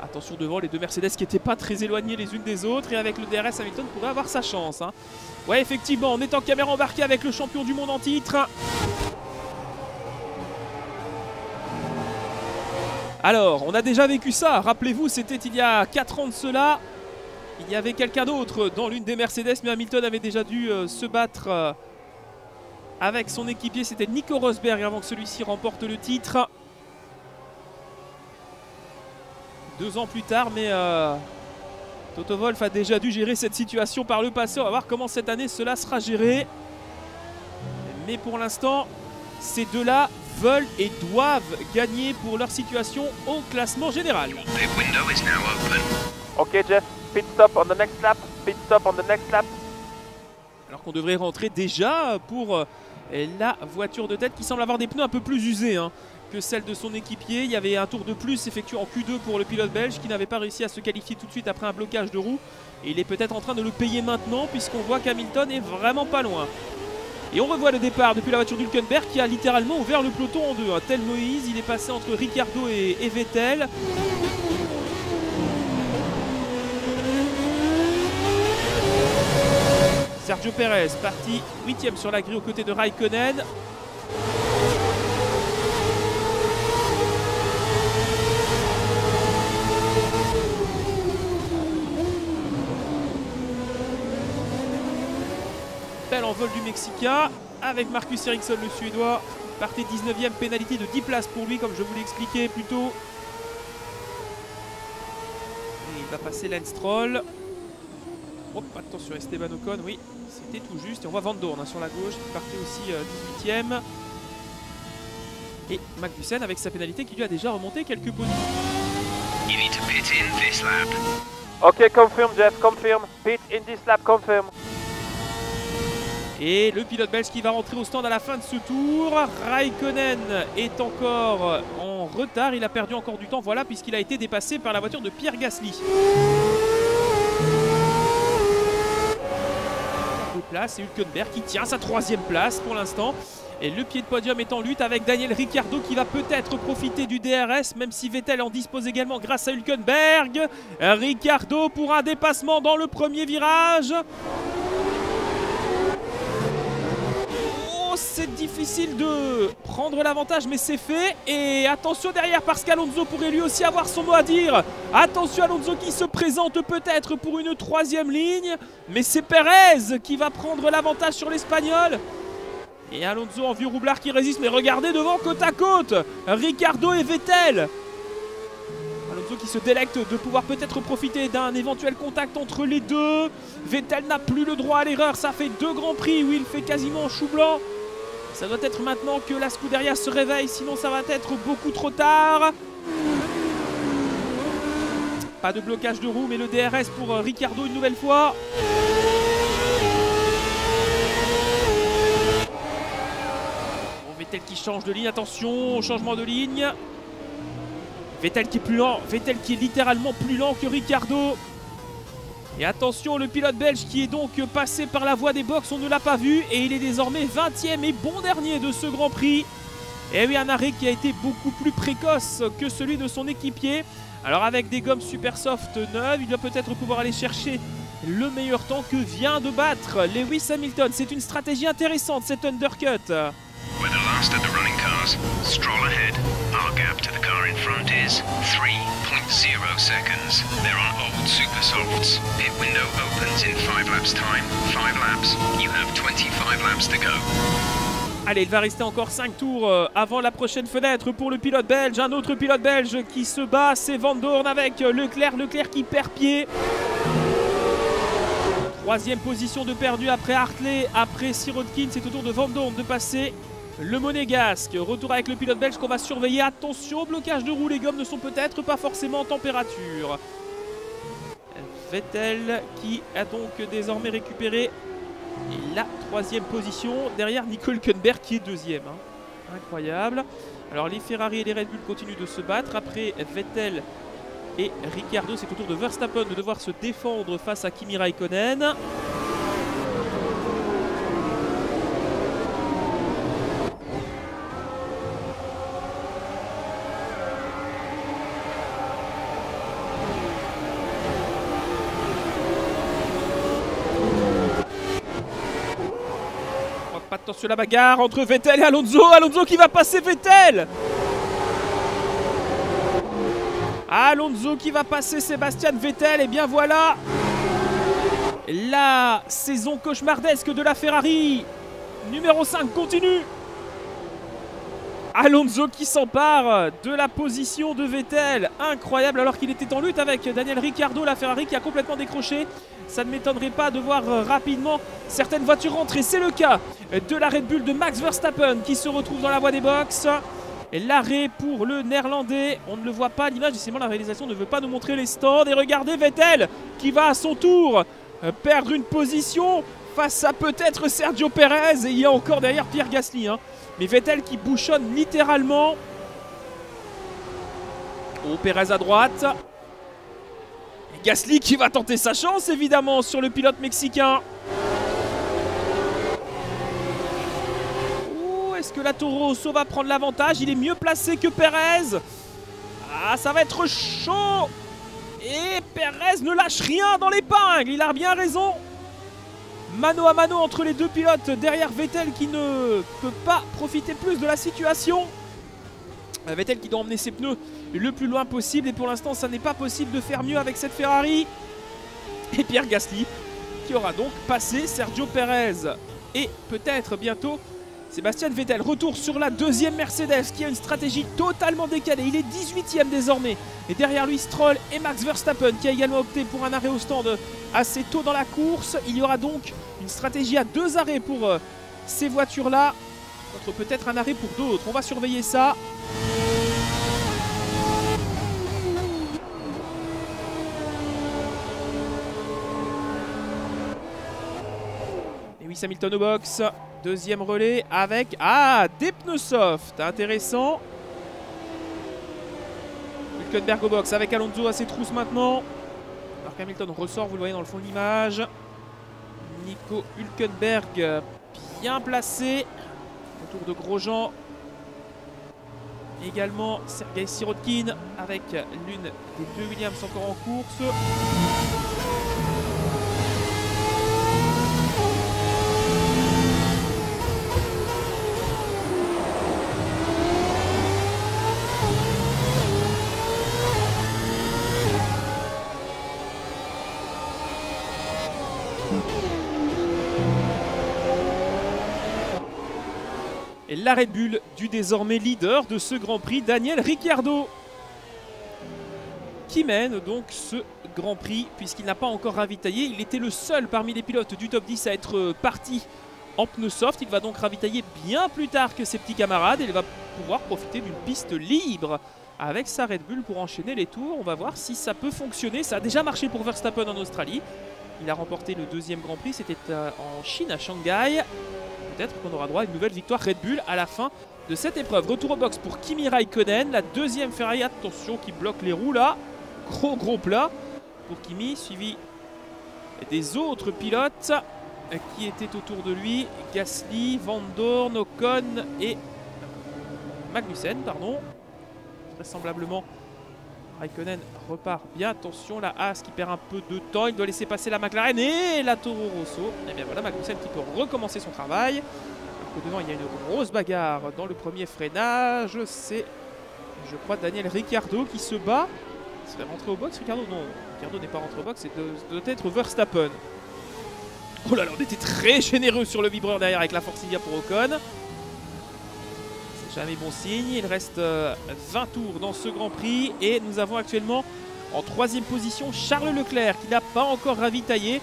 Attention devant les deux Mercedes qui n'étaient pas très éloignées les unes des autres. Et avec le DRS, Hamilton pourrait avoir sa chance. Hein. Ouais, effectivement, on est en caméra embarquée avec le champion du monde en titre. Alors, on a déjà vécu ça. Rappelez-vous, c'était il y a 4 ans de cela. Il y avait quelqu'un d'autre dans l'une des Mercedes, mais Hamilton avait déjà dû euh, se battre euh, avec son équipier. C'était Nico Rosberg avant que celui-ci remporte le titre. Deux ans plus tard, mais euh, Toto Wolf a déjà dû gérer cette situation par le passé. On va voir comment cette année cela sera géré. Mais pour l'instant, ces deux-là veulent et doivent gagner pour leur situation au classement général. Ok Jeff, pit stop on the next lap, pit stop on the next lap. Alors qu'on devrait rentrer déjà pour euh, la voiture de tête qui semble avoir des pneus un peu plus usés hein, que celle de son équipier. Il y avait un tour de plus effectué en Q2 pour le pilote belge qui n'avait pas réussi à se qualifier tout de suite après un blocage de roue. Et il est peut-être en train de le payer maintenant puisqu'on voit qu'Hamilton est vraiment pas loin. Et on revoit le départ depuis la voiture d'Hulkenberg qui a littéralement ouvert le peloton en deux. Un tel Moïse, il est passé entre Ricardo et, Vettel. Sergio Perez parti 8ème sur la grille aux côtés de Raikkonen. En vol du Mexicain avec Marcus Ericsson le Suédois. Partez 19ème, pénalité de 10 places pour lui comme je vous l'ai expliqué plus tôt. il va passer Lenstroll. Hop, attention Esteban Ocon, oui, c'était tout juste. Et on voit Van Dorn hein, sur la gauche qui partait aussi 18ème. Euh, Et Magnussen avec sa pénalité qui lui a déjà remonté quelques positions. Ok, confirm Jeff, confirm. Pit in this lap, confirm. Et le pilote belge qui va rentrer au stand à la fin de ce tour. Raikkonen est encore en retard. Il a perdu encore du temps, voilà, puisqu'il a été dépassé par la voiture de Pierre Gasly. Place et Hülkenberg qui tient sa troisième place pour l'instant. Et le pied de podium est en lutte avec Daniel Ricciardo qui va peut-être profiter du DRS, même si Vettel en dispose également grâce à Hülkenberg. Ricciardo pour un dépassement dans le premier virage. C'est difficile de prendre l'avantage, mais c'est fait. Et attention derrière, parce qu'Alonso pourrait lui aussi avoir son mot à dire. Attention Alonso qui se présente peut-être pour une troisième ligne. Mais c'est Perez qui va prendre l'avantage sur l'Espagnol. Et Alonso en vieux roublard qui résiste. Mais regardez devant côte à côte. Ricardo et Vettel. Alonso qui se délecte de pouvoir peut-être profiter d'un éventuel contact entre les deux. Vettel n'a plus le droit à l'erreur. Ça fait deux grands prix où il fait quasiment chou blanc. Ça doit être maintenant que la Scuderia se réveille, sinon ça va être beaucoup trop tard. Pas de blocage de roue, mais le DRS pour euh, Ricardo une nouvelle fois. Vettel qui change de ligne, attention, changement de ligne. Vettel qui est plus lent, Vettel qui est littéralement plus lent que Ricardo. Et attention, le pilote belge qui est donc passé par la voie des box, on ne l'a pas vu. Et il est désormais 20e et bon dernier de ce Grand Prix. Et oui, un arrêt qui a été beaucoup plus précoce que celui de son équipier. Alors avec des gommes super soft neuves, il doit peut-être pouvoir aller chercher le meilleur temps que vient de battre Lewis Hamilton. C'est une stratégie intéressante, cet undercut. We're the last of the running cars. Stroll ahead. Our gap to the car in front is 3.0 seconds. They're on old super softs. Pit window opens in 5 laps time. 5 laps. You have 25 laps to go. Allez, il va rester encore 5 tours euh, avant la prochaine fenêtre pour le pilote belge. Un autre pilote belge qui se bat, c'est Van Dorn avec Leclerc. Leclerc qui perd pied. Troisième position de perdu après Hartley, après Sirotkin. C'est au tour de Van Dorn de passer le monégasque. Retour avec le pilote belge qu'on va surveiller. Attention, blocage de roue. Les gommes ne sont peut-être pas forcément en température. Vettel qui a donc désormais récupéré la troisième position derrière Nico Hülkenberg qui est deuxième. hein. Incroyable. Alors les Ferrari et les Red Bull continuent de se battre. Après Vettel et Ricciardo, c'est au tour de Verstappen de devoir se défendre face à Kimi Raikkonen. À la bagarre entre Vettel et Alonso. Alonso qui va passer Vettel. Alonso qui va passer Sébastien Vettel. Et bien voilà. La saison cauchemardesque de la Ferrari. Numéro 5 continue. Alonso qui s'empare de la position de Vettel. Incroyable alors qu'il était en lutte avec Daniel Ricciardo, la Ferrari qui a complètement décroché. Ça ne m'étonnerait pas de voir euh, rapidement certaines voitures rentrer. C'est le cas de la Red Bull de Max Verstappen qui se retrouve dans la voie des box. L'arrêt pour le néerlandais, on ne le voit pas à l'image, décidément la réalisation ne veut pas nous montrer les stands. Et regardez Vettel qui va à son tour euh, perdre une position face à peut-être Sergio Perez. Et il y a encore derrière Pierre Gasly. hein. Mais Vettel qui bouchonne littéralement. Oh, Perez à droite. Gasly qui va tenter sa chance évidemment sur le pilote mexicain. Ouh, Est-ce que la Toro Rosso va prendre l'avantage? Il est mieux placé que Perez. Ah, ça va être chaud. Et Perez ne lâche rien dans l'épingle. Il a bien raison. Mano à mano entre les deux pilotes derrière Vettel qui ne peut pas profiter plus de la situation. Euh, Vettel qui doit emmener ses pneus le plus loin possible et pour l'instant ça n'est pas possible de faire mieux avec cette Ferrari. Et Pierre Gasly qui aura donc passé Sergio Perez et peut-être bientôt Sébastien Vettel. Retour sur la deuxième Mercedes qui a une stratégie totalement décalée. Il est 18ème désormais. Et derrière lui Stroll et Max Verstappen qui a également opté pour un arrêt au stand assez tôt dans la course. Il y aura donc une stratégie à deux arrêts pour euh, ces voitures-là. Contre peut-être un arrêt pour d'autres. On va surveiller ça. Hamilton au box. Deuxième relais avec... Ah, des. Intéressant. Hülkenberg au box avec Alonso à ses trousses maintenant. Alors qu'Hamilton ressort, vous le voyez dans le fond de l'image. Nico Hülkenberg bien placé. Autour de Grosjean. Également Sergei Sirotkin avec l'une des deux Williams encore en course. La Red Bull du désormais leader de ce Grand Prix, Daniel Ricciardo. Qui mène donc ce Grand Prix puisqu'il n'a pas encore ravitaillé. Il était le seul parmi les pilotes du top 10 à être euh, parti en pneus soft. Il va donc ravitailler bien plus tard que ses petits camarades et il va pouvoir profiter d'une piste libre avec sa Red Bull pour enchaîner les tours. On va voir si ça peut fonctionner. Ça a déjà marché pour Verstappen en Australie. Il a remporté le deuxième Grand Prix, c'était euh, en Chine, à Shanghai. Peut-être qu'on aura droit à une nouvelle victoire Red Bull à la fin de cette épreuve. Retour au box pour Kimi Raikkonen, la deuxième Ferrari. Attention qui bloque les roues là. Gros gros plat pour Kimi, suivi des autres pilotes qui étaient autour de lui. Gasly, Van Dorn, et Magnussen, pardon. Vraisemblablement, Raikkonen repart bien. Attention, la Haas qui perd un peu de temps. Il doit laisser passer la McLaren et la Toro Rosso. Et bien voilà, Magnussen qui peut recommencer son travail. Alors devant, il y a une grosse bagarre dans le premier freinage. C'est, je crois, Daniel Ricciardo qui se bat. Il serait rentré au box, Ricciardo? Non, Ricciardo n'est pas rentré au box, c'est doit être Verstappen. Oh là là, on était très généreux sur le vibreur derrière avec la Forcidia pour Ocon. Jamais bon signe. Il reste 20 euh, tours dans ce Grand Prix. Et nous avons actuellement en troisième position Charles Leclerc qui n'a pas encore ravitaillé.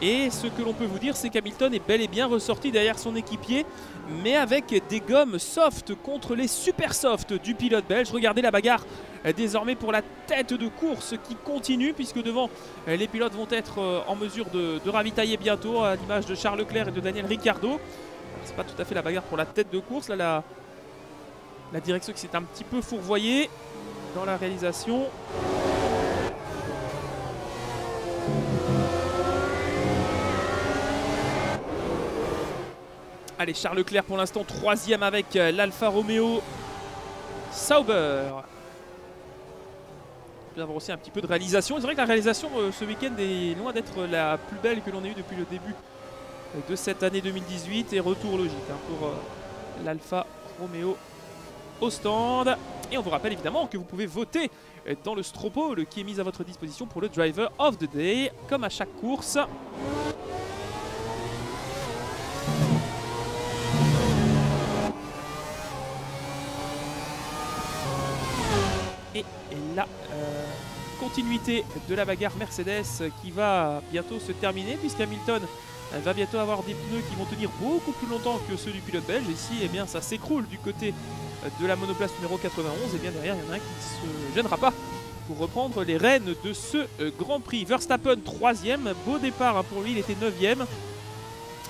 Et ce que l'on peut vous dire, c'est qu'Hamilton est bel et bien ressorti derrière son équipier, mais avec des gommes soft contre les super soft du pilote belge. Regardez la bagarre euh, désormais pour la tête de course qui continue, puisque devant, euh, les pilotes vont être en mesure de, ravitailler bientôt, à l'image de Charles Leclerc et de Daniel Ricciardo. C'est pas tout à fait la bagarre pour la tête de course, là la direction qui s'est un petit peu fourvoyée dans la réalisation. Allez, Charles Leclerc pour l'instant troisième avec euh, l'Alfa Romeo Sauber. Peut avoir aussi un petit peu de réalisation. C'est vrai que la réalisation euh, ce week-end est loin d'être la plus belle que l'on ait eue depuis le début de cette année 2018. Et retour logique hein, pour euh, l'Alfa Romeo au stand. Et on vous rappelle évidemment que vous pouvez voter dans le Stropole qui est mis à votre disposition pour le Driver of the Day, comme à chaque course. Et, la euh, continuité de la bagarre Mercedes qui va bientôt se terminer puisqu'Hamilton euh, va bientôt avoir des pneus qui vont tenir beaucoup plus longtemps que ceux du pilote belge. Et si eh bien, ça s'écroule du côté euh, de la monoplace numéro 91, et bien derrière il y en a un qui ne se gênera pas pour reprendre les rênes de ce Grand Prix. Verstappen 3 beau départ hein, pour lui, il était 9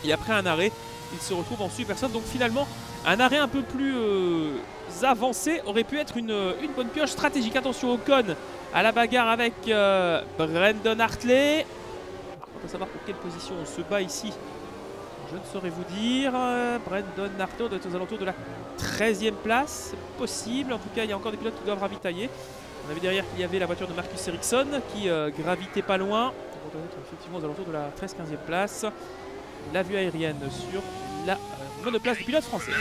Et après un arrêt, il se retrouve en super soft. Donc finalement, un arrêt un peu plus euh, avancé aurait pu être une, bonne pioche stratégique. Attention au con à la bagarre avec euh, Brandon Hartley. Va savoir pour quelle position on se bat ici. Je ne saurais vous dire. Brandon Hartley doit être aux alentours de la 13e place. Possible. En tout cas, il y a encore des pilotes qui doivent ravitailler. On avait derrière qu'il y avait la voiture de Marcus Ericsson qui euh, gravitait pas loin. On doit être effectivement aux alentours de la 13-15e place. La vue aérienne sur la monoplace du pilote français?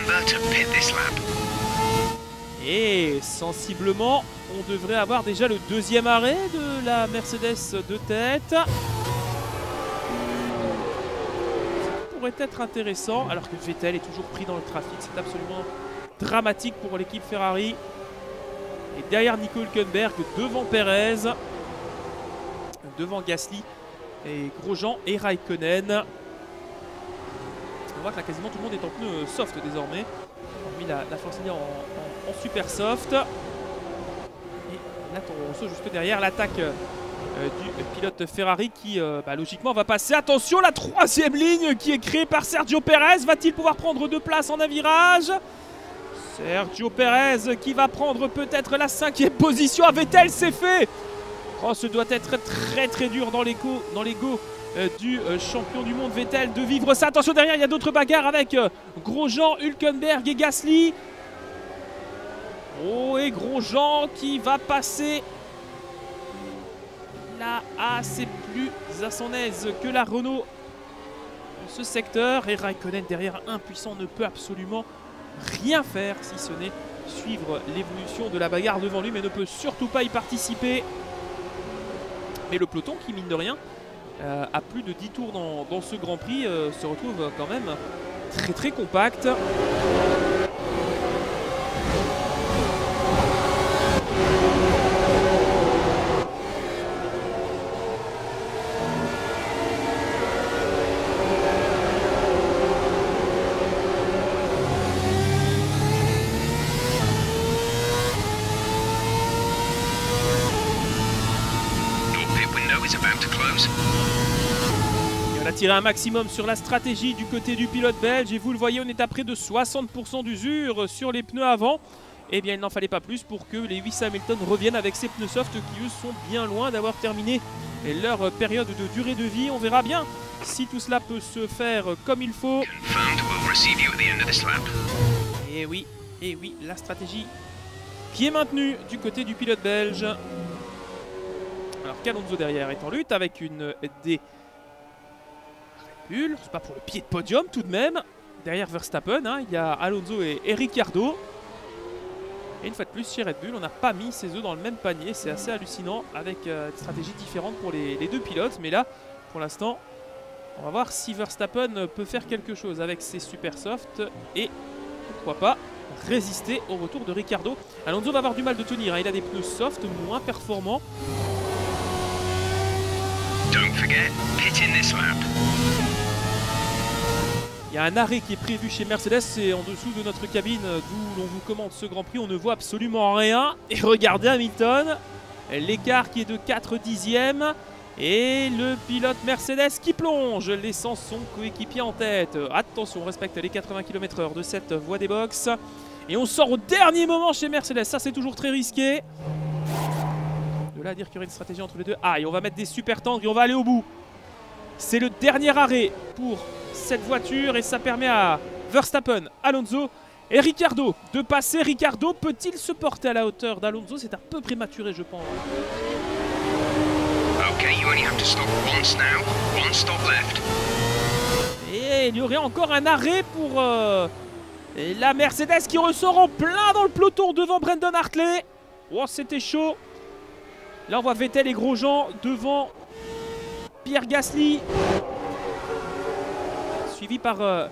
Et sensiblement, on devrait avoir déjà le deuxième arrêt de la Mercedes de tête. Pourrait être intéressant, alors que Vettel est toujours pris dans le trafic. C'est absolument dramatique pour l'équipe Ferrari. Et derrière Nico Hülkenberg, devant Perez, devant Gasly et Grosjean et Raikkonen. On voit quasiment tout le monde est en pneu soft désormais. Hormis la, la en, en, super soft. Et là, Rosso juste derrière l'attaque du pilote Ferrari qui euh, bah, logiquement va passer. Attention, la troisième ligne qui est créée par Sergio Perez. Va-t-il pouvoir prendre deux places en un virage Sergio Perez qui va prendre peut-être la cinquième position. à Vettel, c'est fait Oh, ce doit être très très dur dans l'ego dans euh, du euh, champion du monde Vettel de vivre ça. Attention derrière, il y a d'autres bagarres avec euh, Grosjean, Hülkenberg et Gasly. Oh, et Grosjean qui va passer Ah, c'est plus à son aise que la Renault dans ce secteur. Et Raikkonen derrière, impuissant, ne peut absolument rien faire si ce n'est suivre l'évolution de la bagarre devant lui, mais ne peut surtout pas y participer. Mais le peloton qui, mine de rien, euh, à plus de 10 tours dans, ce Grand Prix euh, se retrouve quand même très très compact. Tirer un maximum sur la stratégie du côté du pilote belge. Et vous le voyez, on est à près de 60% d'usure sur les pneus avant. eh bien il n'en fallait pas plus pour que les 800 Hamilton reviennent avec ces pneus soft qui eux sont bien loin d'avoir terminé leur période de durée de vie. On verra bien si tout cela peut se faire comme il faut. Et oui, et oui, la stratégie qui est maintenue du côté du pilote belge. Alors qu'Alonso derrière est en lutte avec une des C'est pas pour le pied de podium tout de même. Derrière Verstappen, hein, il y a Alonso et, et Ricciardo. Et une fois de plus, chez Red Bull, on n'a pas mis ses œufs dans le même panier. C'est assez hallucinant avec euh, des stratégies différentes pour les, deux pilotes. Mais là, pour l'instant, on va voir si Verstappen peut faire quelque chose avec ses super soft et pourquoi pas résister au retour de Ricardo. Alonso va avoir du mal de tenir, hein. il a des pneus soft moins performants. Don't forget, in. Il y a un arrêt qui est prévu chez Mercedes, c'est en dessous de notre cabine d'où l'on vous commande ce Grand Prix. On ne voit absolument rien. Et regardez Hamilton, l'écart qui est de 4 dixièmes. Et le pilote Mercedes qui plonge, laissant son coéquipier en tête. Attention, on respecte les 80 km/h de cette voie des box. Et on sort au dernier moment chez Mercedes. Ça, c'est toujours très risqué. De là à dire qu'il y aurait une stratégie entre les deux. Ah, et on va mettre des super tendres et on va aller au bout. C'est le dernier arrêt pour cette voiture et ça permet à Verstappen, Alonso et Ricardo de passer. Ricardo peut-il se porter à la hauteur d'Alonso? C'est un peu prématuré, je pense. Et il y aurait encore un arrêt pour euh, la Mercedes qui ressort en plein dans le peloton devant Brendan Hartley. Oh, c'était chaud. Là, on voit Vettel et Grosjean devant Pierre Gasly. Suivi par euh,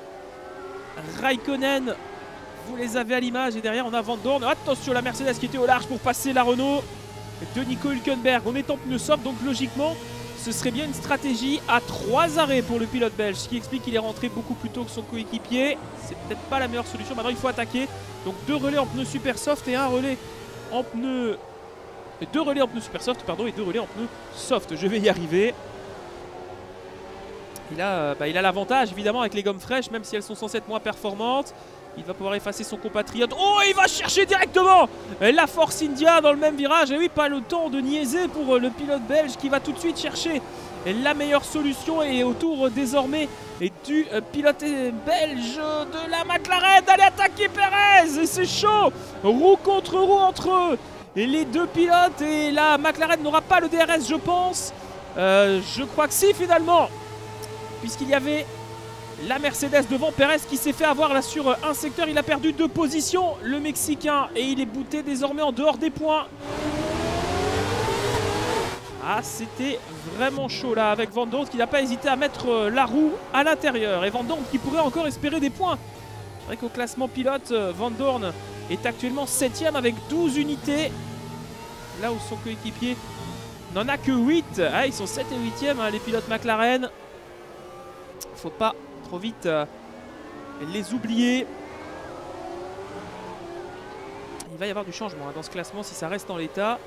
Raikkonen. Vous les avez à l'image. Et derrière, on a Van. Attention, la Mercedes qui était au large pour passer la Renault de Nico Hülkenberg. On est en pneu soft, donc logiquement, ce serait bien une stratégie à trois arrêts pour le pilote belge, ce qui explique qu'il est rentré beaucoup plus tôt que son coéquipier. C'est peut-être pas la meilleure solution. Maintenant, il faut attaquer. Donc deux relais en pneu super soft et un relais en pneu. Deux relais en pneu super soft, pardon, et deux relais en pneu soft. Je vais y arriver. Il a, euh, bah, il a l'avantage évidemment avec les gommes fraîches, même si elles sont censées être moins performantes. Il va pouvoir effacer son compatriote. Oh, il va chercher directement la Force India dans le même virage. Et oui, pas le temps de niaiser pour euh, le pilote belge qui va tout de suite chercher la meilleure solution. Et autour euh, désormais du pilote belge de la McLaren d'aller attaquer Perez. C'est chaud. Roue contre roue entre les deux pilotes. Et la McLaren n'aura pas le DRS, je pense. Je crois que si, finalement. Puisqu'il y avait la Mercedes devant Perez qui s'est fait avoir là sur un secteur. Il a perdu deux positions, le Mexicain, et il est bouté désormais en dehors des points. Ah, c'était vraiment chaud là avec Van qui n'a pas hésité à mettre euh, la roue à l'intérieur. Et Van qui pourrait encore espérer des points. C'est vrai qu'au classement pilote, euh, Van Dorn est actuellement 7 avec 12 unités. Là où son coéquipier n'en a que 8. Ah, ils sont 7 et 8 hein, les pilotes McLaren. Faut pas trop vite euh, les oublier. Il va y avoir du changement hein, dans ce classement si ça reste en l'état.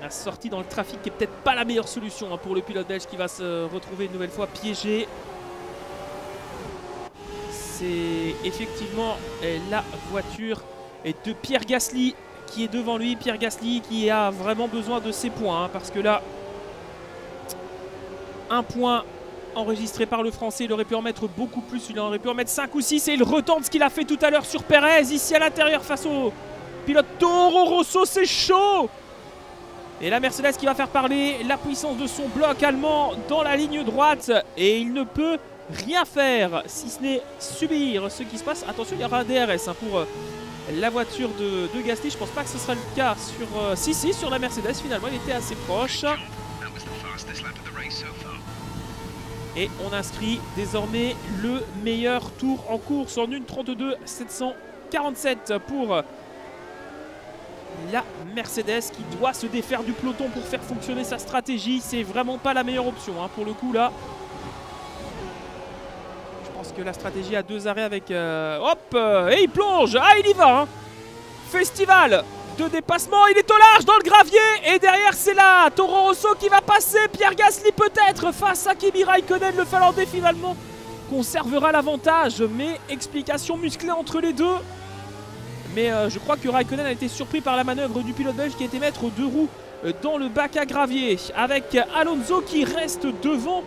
La sortie dans le trafic est peut-être pas la meilleure solution hein, pour le pilote belge qui va se retrouver une nouvelle fois piégé. C'est effectivement euh, la voiture de Pierre Gasly qui est devant lui. Pierre Gasly qui a vraiment besoin de ses points hein, parce que là, un point enregistré par le français. Il aurait pu en mettre beaucoup plus. Il aurait pu en mettre 5 ou 6. Et il retente ce qu'il a fait tout à l'heure sur Perez. Ici à l'intérieur face au pilote Toro Rosso. C'est chaud. Et la Mercedes qui va faire parler la puissance de son bloc allemand dans la ligne droite. Et il ne peut rien faire si ce n'est subir ce qui se passe. Attention, il y aura un DRS hein, pour euh, la voiture de, de, Gasly. Je pense pas que ce sera le cas sur... Euh, si, si, sur la Mercedes finalement. Il était assez proche. Et on inscrit désormais le meilleur tour en course en 1.32 747 pour la Mercedes qui doit se défaire du peloton pour faire fonctionner sa stratégie. C'est vraiment pas la meilleure option hein, pour le coup là. Je pense que la stratégie a deux arrêts avec... Euh, hop Et il plonge Ah il y va hein. Festival de dépassement. Il est au large dans le gravier. Et derrière, c'est là Toro Rosso qui va passer. Pierre Gasly peut-être face à Kimi Raikkonen, le Finlandais finalement. conservera l'avantage, mais explication musclée entre les deux. Mais euh, je crois que Raikkonen a été surpris par la manœuvre du pilote belge qui été mettre deux roues euh, dans le bac à gravier. Avec Alonso qui reste devant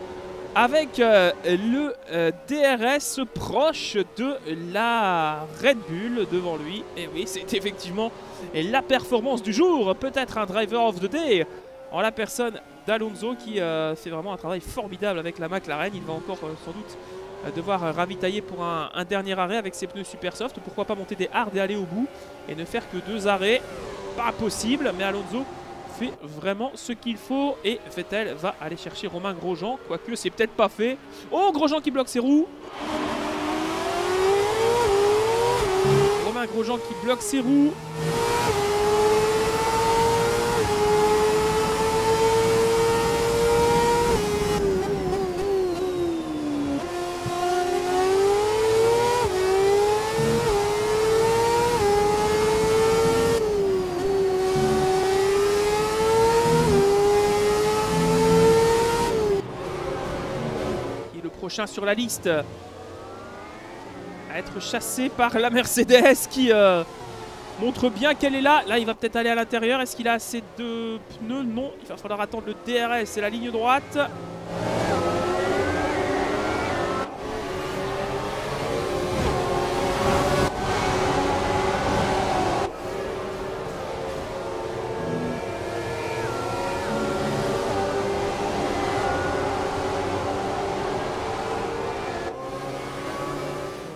avec euh, le euh, DRS proche de la Red Bull devant lui. Et oui, c'est effectivement la performance du jour. Peut-être un driver of the day en la personne d'Alonso qui euh, fait vraiment un travail formidable avec la McLaren. Il va encore sans doute devoir ravitailler pour un, un dernier arrêt avec ses pneus super soft. Pourquoi pas monter des hards et aller au bout et ne faire que deux arrêts? Pas possible, mais Alonso fait vraiment ce qu'il faut et Vettel va aller chercher Romain Grosjean, quoique c'est peut-être pas fait. Oh, Grosjean qui bloque ses roues Romain Grosjean qui bloque ses roues. Sur la liste à être chassé par la Mercedes qui euh, montre bien qu'elle est là. Là, il va peut-être aller à l'intérieur. Est-ce qu'il a assez de pneus? Non. Il va falloir attendre le DRS et la ligne droite.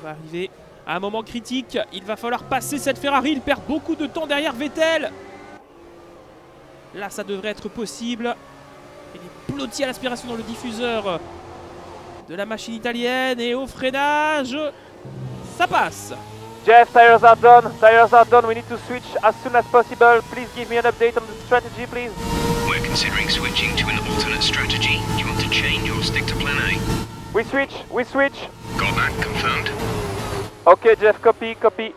Va arriver à un moment critique. Il va falloir passer cette Ferrari. Il perd beaucoup de temps derrière Vettel. Là, ça devrait être possible. Il est blotti à l'aspiration dans le diffuseur de la machine italienne. Et au freinage, ça passe. Jeff, tires are done. Tires are done. We need to switch as soon as possible. Please give me an update on the strategy, please. We're considering switching to an alternate strategy. Do you want to change or stick to plan A? We switch. We switch. Got that confirmed. Okay, Jeff, copy, copy.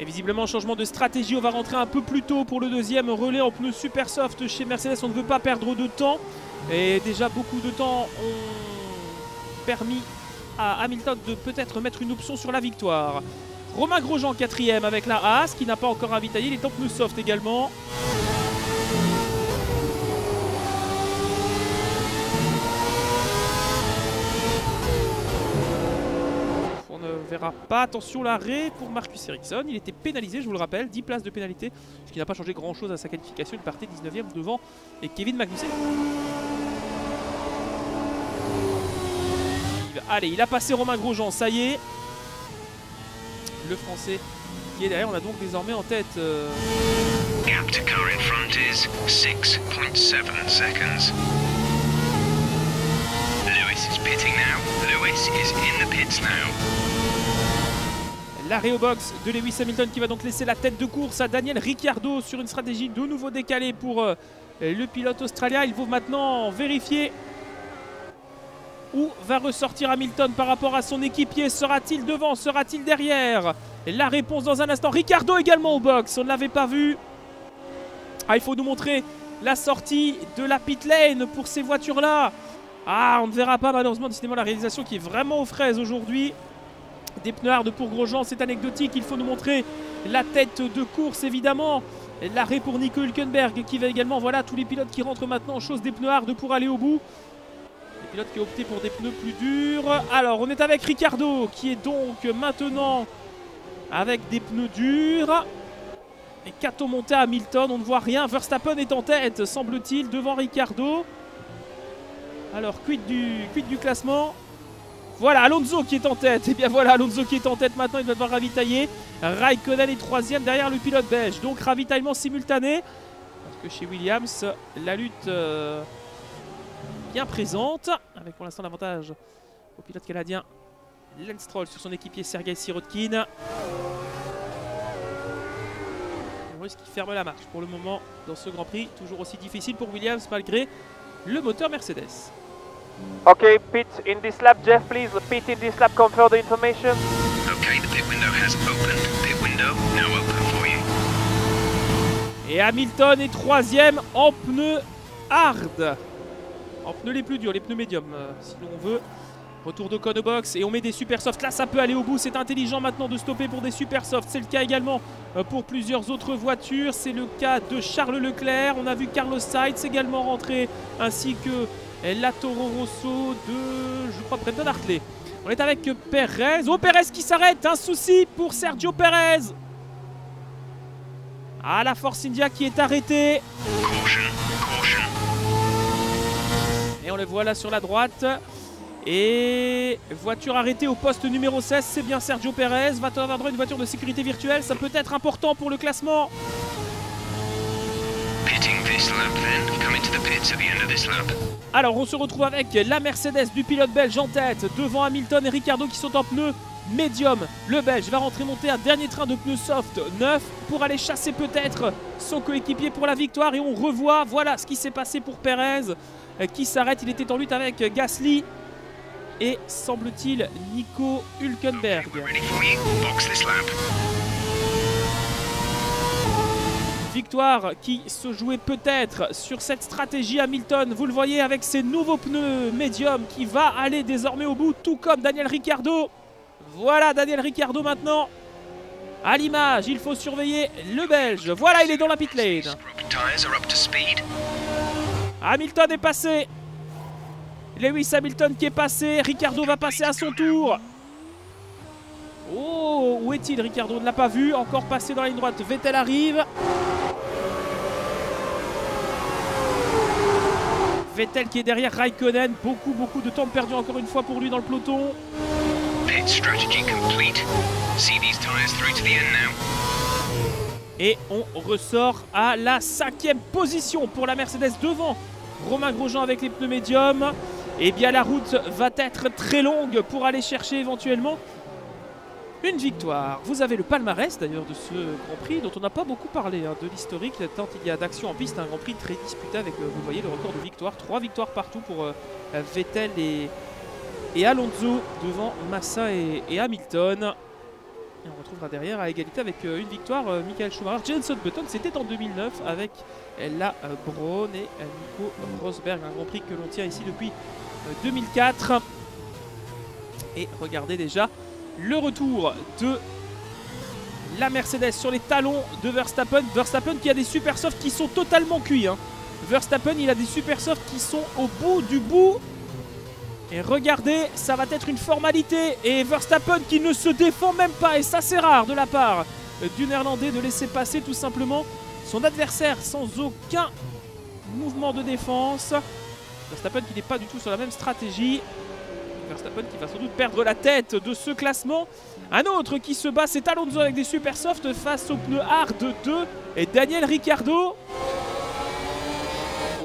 Et visiblement, changement de stratégie. On va rentrer un peu plus tôt pour le deuxième relais en pneus super soft chez Mercedes. On ne veut pas perdre de temps. Et déjà, beaucoup de temps ont permis à Hamilton de peut-être mettre une option sur la victoire. Romain Grosjean, quatrième avec la Haas, qui n'a pas encore ravitaillé. Il est en pneus soft également. Verra pas. Attention, l'arrêt pour Marcus Ericsson. Il était pénalisé, je vous le rappelle. 10 places de pénalité, ce qui n'a pas changé grand-chose à sa qualification. Il partait 19e devant et Kevin Magnussen. Allez, il a passé Romain Grosjean, ça y est. Le français qui est derrière, on a donc désormais en tête. euh, Gap to car front is 6.7 seconds. Lewis is pitting. Lewis pits. L'arrêt au box de Lewis Hamilton qui va donc laisser la tête de course à Daniel Ricciardo sur une stratégie de nouveau décalée pour euh, le pilote australien. Il faut maintenant vérifier où va ressortir Hamilton par rapport à son équipier. Sera-t-il devant? Sera-t-il derrière? La réponse dans un instant. Ricciardo également au box, on ne l'avait pas vu. Ah, il faut nous montrer la sortie de la pit lane pour ces voitures-là. Ah, on ne verra pas malheureusement décidément la réalisation qui est vraiment aux fraises aujourd'hui. Des pneus hard pour Grosjean, c'est anecdotique. Il faut nous montrer la tête de course évidemment. L'arrêt pour Nico Hülkenberg qui va également. Voilà tous les pilotes qui rentrent maintenant en chose des pneus hard pour aller au bout. Les pilotes qui ont opté pour des pneus plus durs. Alors on est avec Ricardo qui est donc maintenant avec des pneus durs. Et qu'a-t-on monté à Hamilton On ne voit rien. Verstappen est en tête, semble-t-il, devant Ricardo. Alors, quid du classement? Voilà, Alonso qui est en tête. Et bien voilà, Alonso qui est en tête maintenant. Il va devoir ravitailler. Raikkonen est troisième derrière le pilote belge. Donc, ravitaillement simultané. Parce que chez Williams, la lutte euh, bien présente. Avec pour l'instant l'avantage au pilote canadien Lance Stroll sur son équipier Sergei Sirotkin. Norris qui ferme la marche pour le moment dans ce Grand Prix. Toujours aussi difficile pour Williams malgré le moteur Mercedes. Okay, pit in this lap, Jeff, please. Pit in this lap, confirm the information. Okay, the pit window has opened. Pit window now open for you. Et Hamilton est troisième en pneus hard. En pneus les plus durs, les pneus médiums, euh, si l'on veut. Retour de code box et on met des super softs. Là, ça peut aller au bout. C'est intelligent maintenant de stopper pour des super softs. C'est le cas également euh, pour plusieurs autres voitures. C'est le cas de Charles Leclerc. On a vu Carlos Sainz également rentrer, ainsi que la Toro Rosso de, je crois, Brendan Hartley. On est avec Perez. Oh, Perez qui s'arrête. Un souci pour Sergio Perez. Ah, la Force India qui est arrêtée. Et on le voit là sur la droite. Et voiture arrêtée au poste numéro 16, c'est bien Sergio Perez. Va-t-on avoir une voiture de sécurité virtuelle? Ça peut être important pour le classement. Alors on se retrouve avec la Mercedes du pilote belge en tête, devant Hamilton et Ricardo qui sont en pneus médium. Le belge va rentrer monter un dernier train de pneus soft neuf pour aller chasser peut-être son coéquipier pour la victoire. Et on revoit, voilà ce qui s'est passé pour Perez qui s'arrête. Il était en lutte avec Gasly et semble-t-il Nico Hülkenberg ready for you. Box this lap. Victoire qui se jouait peut-être sur cette stratégie Hamilton. Vous le voyez avec ses nouveaux pneus médium qui va aller désormais au bout, tout comme Daniel Ricciardo. Voilà Daniel Ricciardo maintenant. À l'image, il faut surveiller le Belge. Voilà, il est dans la pit lane. Hamilton est passé. Lewis Hamilton qui est passé. Ricardo va passer à son tour. Oh, où est-il Ricardo? Ne l'a pas vu. Encore passé dans la ligne droite. Vettel arrive. Vettel qui est derrière Raikkonen. Beaucoup, beaucoup de temps perdu encore une fois pour lui dans le peloton. Et on ressort à la cinquième position pour la Mercedes devant Romain Grosjean avec les pneus médiums. Et bien la route va être très longue pour aller chercher éventuellement une victoire. Vous avez le palmarès d'ailleurs de ce Grand Prix dont on n'a pas beaucoup parlé hein, de l'historique tant il y a d'action en piste. Un Grand Prix très disputé avec, euh, vous voyez, le record de victoires. Trois victoires partout pour euh, Vettel et, Alonso devant Massa et, Hamilton. Et on retrouvera derrière à égalité avec euh, une victoire Michael Schumacher. Jenson Button, c'était en 2009 avec la Braun et Nico Rosberg. Un Grand Prix que l'on tient ici depuis euh, 2004. Et regardez déjà le retour de la Mercedes sur les talons de Verstappen. Verstappen qui a des super softs qui sont totalement cuits. hein. Verstappen, il a des super softs qui sont au bout du bout. Et regardez, ça va être une formalité. Et Verstappen qui ne se défend même pas. Et ça, c'est rare de la part du Néerlandais de laisser passer tout simplement son adversaire sans aucun mouvement de défense. Verstappen qui n'est pas du tout sur la même stratégie. Verstappen qui va sans doute perdre la tête de ce classement. Un autre qui se bat, c'est Alonso avec des super softs face au pneu hard 2 et Daniel Ricciardo.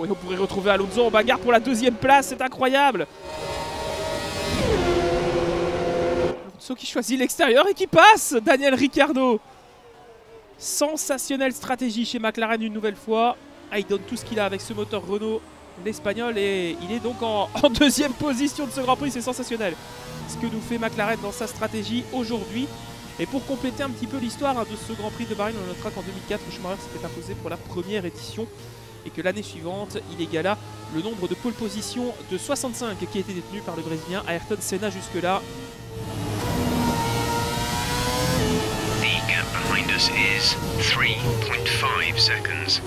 On pourrait retrouver Alonso en bagarre pour la deuxième place, c'est incroyable. Alonso qui choisit l'extérieur et qui passe Daniel Ricciardo. Sensationnelle stratégie chez McLaren une nouvelle fois. Ah, il donne tout ce qu'il a avec ce moteur Renault, l'Espagnol, et il est donc en, deuxième position de ce Grand Prix. C'est sensationnel ce que nous fait McLaren dans sa stratégie aujourd'hui. Et pour compléter un petit peu l'histoire hein, de ce Grand Prix de Bahreïn, on notera qu'en 2004, Schumacher s'était imposé pour la première édition et que l'année suivante, il égala le nombre de pole positions de 65 qui a été détenu par le Brésilien Ayrton Senna jusque-là. The gap behind us is 3.5 seconds.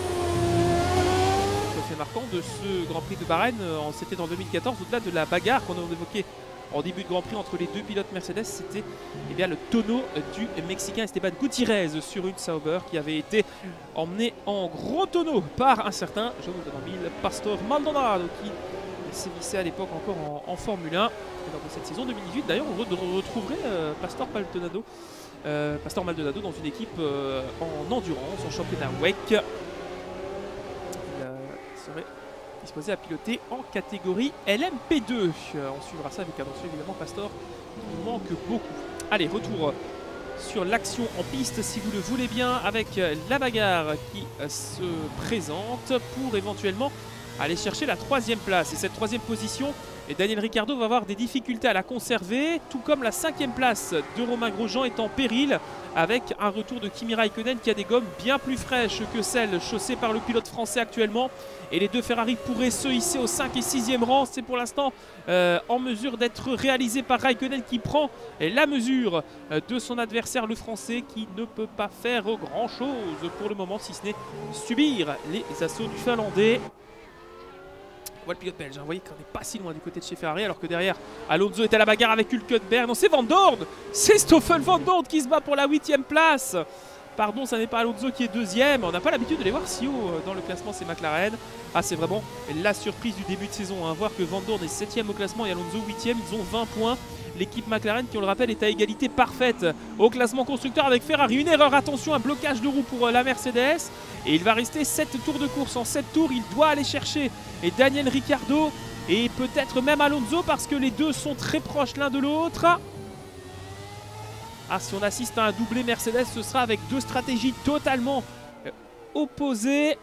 Marquant de ce Grand Prix de Bahreïn, euh, c'était en 2014, au-delà de la bagarre qu'on a évoquée en début de Grand Prix entre les deux pilotes Mercedes, c'était eh le tonneau euh, du Mexicain Esteban Gutiérrez sur une Sauber qui avait été emmené en gros tonneau par un certain, je vous donne en mille, Pastor Maldonado qui sévissait à l'époque encore en, Formule 1. Et de cette saison 2018, d'ailleurs, on re- retrouverait euh, Pastor Maldonado, Pastor Maldonado dans une équipe en endurance, en championnat WEC. Il serait disposé à piloter en catégorie LMP2. Euh, on suivra ça avec attention évidemment Pastor, nous manque beaucoup. Allez, retour sur l'action en piste si vous le voulez bien avec euh, la bagarre qui euh, se présente pour éventuellement aller chercher la troisième place. Et cette troisième position, et Daniel Ricciardo va avoir des difficultés à la conserver, tout comme la cinquième place de Romain Grosjean est en péril, avec un retour de Kimi Raikkonen qui a des gommes bien plus fraîches que celles chaussées par le pilote français actuellement. Et les deux Ferrari pourraient se hisser au 5 et 6e rang. C'est pour l'instant euh, en mesure d'être réalisé par Raikkonen qui prend la mesure euh, de son adversaire le français qui ne peut pas faire grand chose pour le moment si ce n'est subir les assauts du finlandais. Voit le pilote belge, vous voyez qu'on n'est pas si loin du côté de chez Ferrari, alors que derrière, Alonso est à la bagarre avec Hülkenberg. Non, c'est Van Dorn! C'est Stoffel Van Dorn qui se bat pour la 8 place Pardon, ça n'est pas Alonso qui est deuxième. On n'a pas l'habitude de les voir si haut euh, dans le classement, c'est McLaren. Ah, c'est vraiment la surprise du début de saison. Hein. Voir que Van Dorn est 7 au classement et Alonso 8 Ils ont 20 points. L'équipe McLaren, qui on le rappelle, est à égalité parfaite au classement constructeur avec Ferrari. Une erreur, attention, un blocage de roue pour euh, la Mercedes. Et il va rester 7 tours de course. En 7 tours, il doit aller chercher et Daniel Ricciardo et peut-être même Alonso parce que les deux sont très proches l'un de l'autre. Ah, si on assiste à un doublé Mercedes, ce sera avec deux stratégies totalement euh, opposées.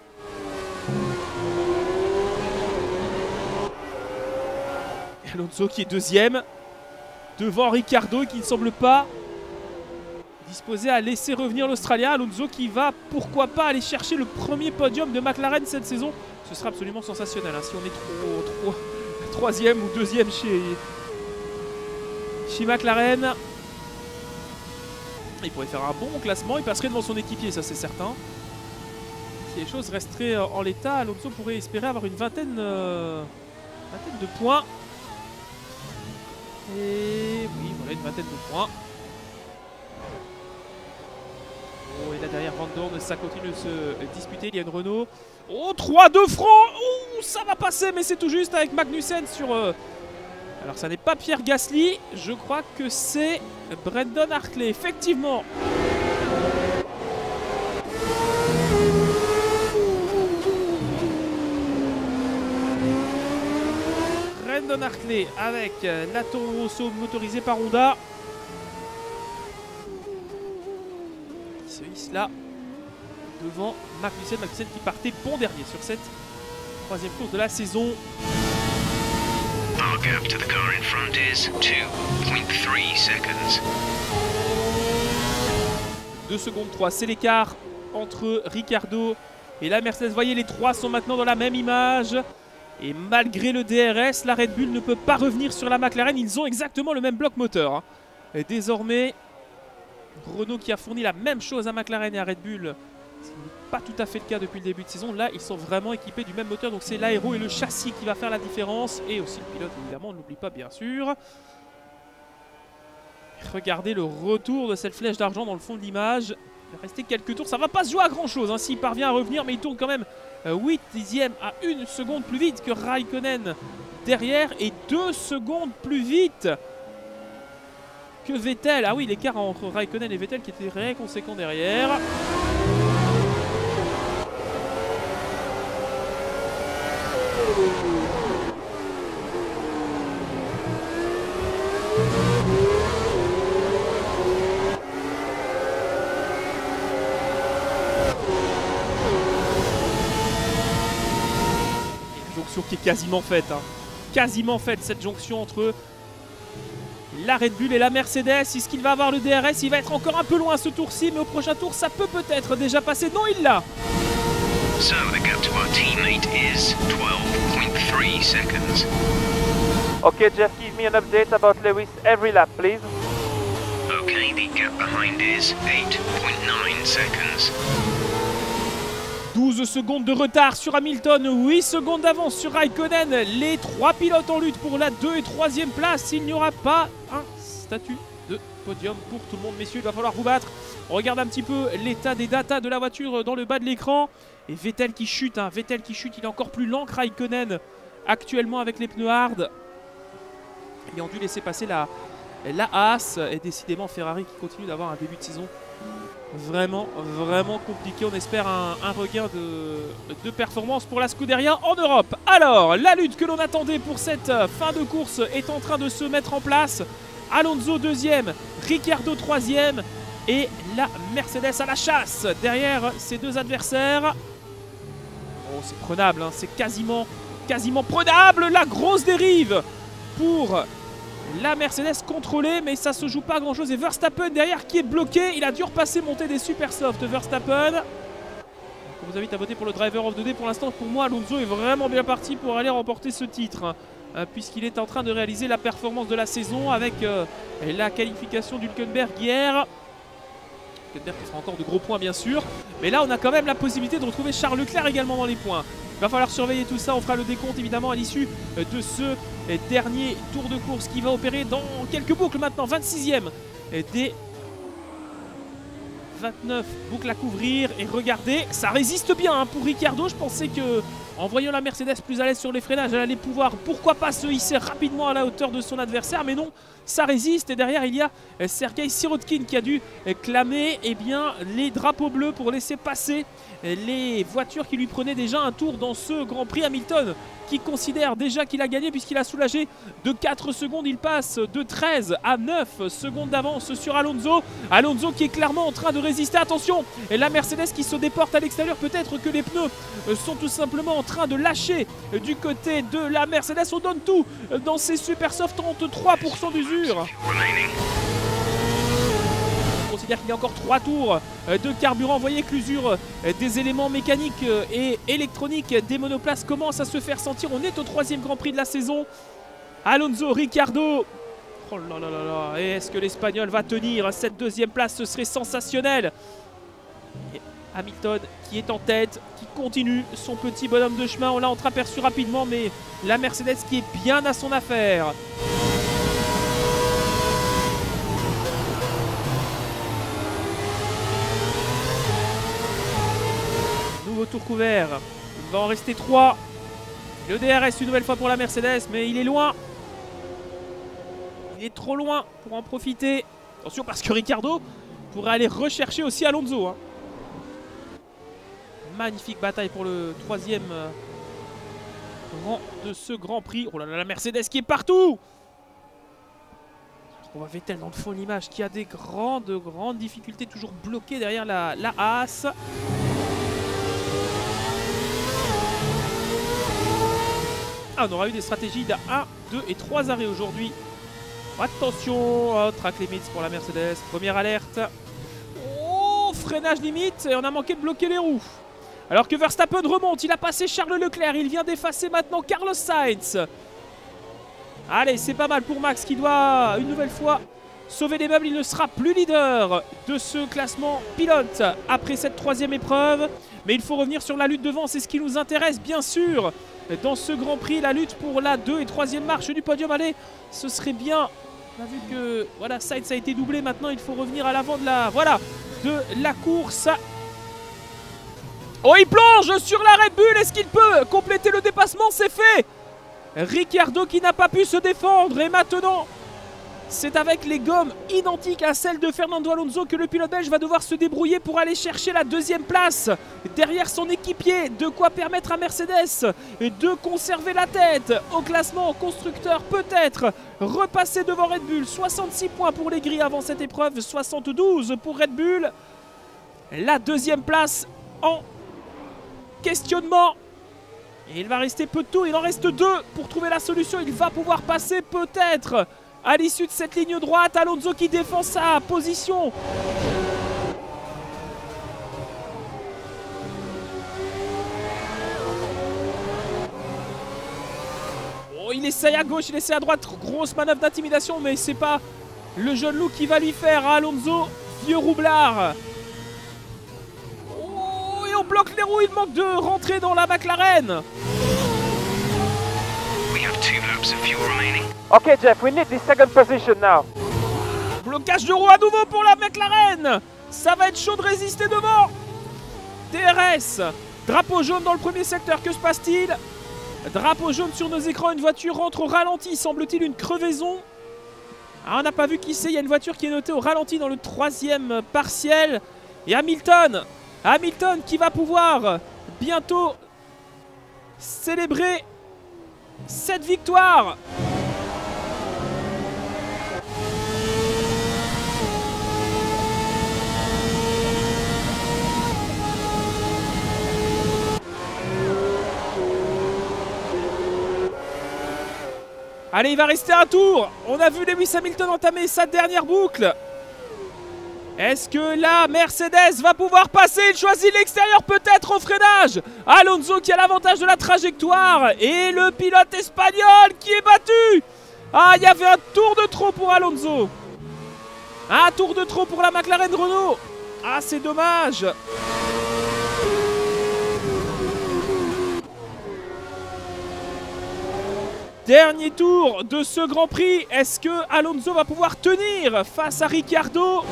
Alonso qui est deuxième devant Ricardo qui ne semble pas disposé à laisser revenir l'Australien. Alonso qui va pourquoi pas aller chercher le premier podium de McLaren cette saison. Ce sera absolument sensationnel hein, si on est trop, troisième ou deuxième chez, chez McLaren. Il pourrait faire un bon classement, il passerait devant son équipier, ça c'est certain. Si les choses resteraient en l'état, Alonso pourrait espérer avoir une vingtaine, euh, vingtaine de points. Et oui, voilà une vingtaine de points. Oh, et là derrière Van Dorn, ça continue de se disputer. Il y a une Renault. Oh, 3 de front Ouh, ça va passer, mais c'est tout juste avec Magnussen sur... Euh, alors ça n'est pas Pierre Gasly, je crois que c'est Brendan Hartley, effectivement. Brendan Hartley avec la Toro Rosso motorisée par Honda. se là devant Magnussen. Magnussen qui partait bon dernier sur cette troisième course de la saison. Gap to the car in front is 2.3 seconds. 2 secondes 3, c'est l'écart entre Ricardo et la Mercedes. Voyez, les trois sont maintenant dans la même image. Et malgré le DRS, la Red Bull ne peut pas revenir sur la McLaren. Ils ont exactement le même bloc moteur. Hein. Et désormais, Renault qui a fourni la même chose à McLaren et à Red Bull. Pas tout à fait le cas depuis le début de saison. Là, ils sont vraiment équipés du même moteur. Donc c'est l'aéro et le châssis qui va faire la différence. Et aussi le pilote, évidemment, on n'oublie pas bien sûr. Regardez le retour de cette flèche d'argent dans le fond de l'image. Il va rester quelques tours. Ça va pas se jouer à grand chose hein, s'il parvient à revenir. Mais il tourne quand même 8 euh, dixièmes à 1 seconde plus vite que Raikkonen derrière. Et 2 secondes plus vite que Vettel. Ah oui, l'écart entre Raikkonen et Vettel qui était très conséquent derrière. Jonction qui est quasiment faite. Hein. Quasiment faite cette jonction entre la Red Bull et la Mercedes. Est-ce qu'il va avoir le DRS Il va être encore un peu loin ce tour-ci, mais au prochain tour, ça peut peut-être déjà passer. Non, il l'a to our teammate is 12.3 seconds. Okay, Jeff, give me an update about Lewis every lap, please. Okay, the gap behind is 8.9 seconds. 12 secondes de retard sur Hamilton, 8 secondes d'avance sur Raikkonen. Les trois pilotes en lutte pour la 2 et 3e place. Il n'y aura pas un statut de podium pour tout le monde. Messieurs, il va falloir vous battre. On regarde un petit peu l'état des datas de la voiture dans le bas de l'écran. Et Vettel qui chute, hein. Vettel qui chute, il est encore plus lent que Raikkonen actuellement avec les pneus hard. Ont dû laisser passer la, la Haas. Et décidément, Ferrari qui continue d'avoir un début de saison vraiment, vraiment compliqué. On espère un, regain de, de, performance pour la Scuderia en Europe. Alors, la lutte que l'on attendait pour cette fin de course est en train de se mettre en place. Alonso deuxième, Ricciardo troisième et la Mercedes à la chasse derrière ses deux adversaires. C'est prenable, hein, c'est quasiment, quasiment prenable. La grosse dérive pour la Mercedes contrôlée, mais ça se joue pas grand chose. Et Verstappen derrière qui est bloqué. Il a dû repasser, monter des super soft. Verstappen. Je vous invite à voter pour le driver of the day. Pour l'instant, pour moi, Alonso est vraiment bien parti pour aller remporter ce titre. hein, euh, Puisqu'il est en train de réaliser la performance de la saison avec euh, la qualification d'Hülkenberg hier. Qui fera encore de gros points, bien sûr. Mais là, on a quand même la possibilité de retrouver Charles Leclerc également dans les points. Il va falloir surveiller tout ça. On fera le décompte évidemment à l'issue de ce dernier tour de course qui va opérer dans quelques boucles maintenant. 26e euh, des 29 boucles à couvrir. Et regardez, ça résiste bien hein, pour Ricardo. Je pensais que en voyant la Mercedes plus à l'aise sur les freinages, elle allait pouvoir, pourquoi pas, se hisser rapidement à la hauteur de son adversaire. Mais non, ça résiste. Et derrière, il y a Sergei Sirotkin qui a dû clamer eh bien, les drapeaux bleus pour laisser passer les voitures qui lui prenaient déjà un tour dans ce Grand Prix Hamilton qui considère déjà qu'il a gagné puisqu'il a soulagé de 4 secondes. Il passe de 13 à 9 secondes d'avance sur Alonso. Alonso qui est clairement en train de résister. Attention, la Mercedes qui se déporte à l'extérieur. Peut-être que les pneus sont tout simplement en train de lâcher du côté de la Mercedes. On donne tout dans ces super soft 33% d'usure. On considère qu'il y a encore 3 tours de carburant. Vous voyez que l'usure des éléments mécaniques et électroniques des monoplaces commence à se faire sentir. On est au troisième Grand Prix de la saison. Alonso, Ricardo. Oh là là là là. Et est-ce que l'Espagnol va tenir cette deuxième place? Ce serait sensationnel. Hamilton qui est en tête, qui continue son petit bonhomme de chemin. On l'a entreaperçu rapidement, mais la Mercedes qui est bien à son affaire. Nouveau tour couvert. Il va en rester 3. Le DRS une nouvelle fois pour la Mercedes, mais il est loin. Il est trop loin pour en profiter. Attention parce que Ricardo pourrait aller rechercher aussi Alonso. hein. Magnifique bataille pour le troisième euh, rang de ce Grand Prix. Oh là là, la Mercedes qui est partout On va Vettel dans le fond l'image qui a des grandes, grandes difficultés, toujours bloqué derrière la, la Haas. Ah, on aura eu des stratégies de 1, 2 et 3 arrêts aujourd'hui. Attention, oh, track limits pour la Mercedes. Première alerte. Oh, freinage limite et on a manqué de bloquer les roues. Alors que Verstappen remonte, il a passé Charles Leclerc, il vient d'effacer maintenant Carlos Sainz. Allez, c'est pas mal pour Max qui doit une nouvelle fois sauver les meubles. Il ne sera plus leader de ce classement pilote après cette troisième épreuve. Mais il faut revenir sur la lutte devant, c'est ce qui nous intéresse bien sûr. Dans ce Grand Prix, la lutte pour la 2 et 3 marche du podium. Allez, ce serait bien. On a vu que voilà, Sainz a été doublé. Maintenant, il faut revenir à l'avant de la voilà de la course. Oh, il plonge sur la Red Bull. Est-ce qu'il peut compléter le dépassement? C'est fait. Ricciardo qui n'a pas pu se défendre. Et maintenant, c'est avec les gommes identiques à celles de Fernando Alonso que le pilote belge va devoir se débrouiller pour aller chercher la deuxième place derrière son équipier. De quoi permettre à Mercedes de conserver la tête au classement constructeur peut-être. Repasser devant Red Bull. 66 points pour les grilles avant cette épreuve. 72 pour Red Bull. La deuxième place en questionnement. Il va rester peu de tours, il en reste deux pour trouver la solution. Il va pouvoir passer peut-être à l'issue de cette ligne droite. Alonso qui défend sa position. Oh, il essaye à gauche, il essaye à droite. Grosse manœuvre d'intimidation, mais c'est pas le jeune loup qui va lui faire Alonso. Vieux roublard. On bloque les roues, il manque de rentrer dans la McLaren. We have two laps of fuel remaining. Okay, Jeff, we need the second position now. Blocage de roue à nouveau pour la McLaren Ça va être chaud de résister devant DRS Drapeau jaune dans le premier secteur, que se passe-t-il? Drapeau jaune sur nos écrans, une voiture rentre au ralenti, semble-t-il une crevaison. Ah, on n'a pas vu qui c'est, il y a une voiture qui est notée au ralenti dans le troisième partiel. Et Hamilton Hamilton qui va pouvoir bientôt célébrer cette victoire. Allez, il va rester un tour. On a vu Lewis Hamilton entamer sa dernière boucle. Est-ce que la Mercedes va pouvoir passer Il choisit l'extérieur peut-être au freinage. Alonso qui a l'avantage de la trajectoire. Et le pilote espagnol qui est battu. Ah, il y avait un tour de trop pour Alonso. Un tour de trop pour la McLaren Renault. Ah, c'est dommage. Dernier tour de ce Grand Prix. Est-ce que Alonso va pouvoir tenir face à Ricciardo?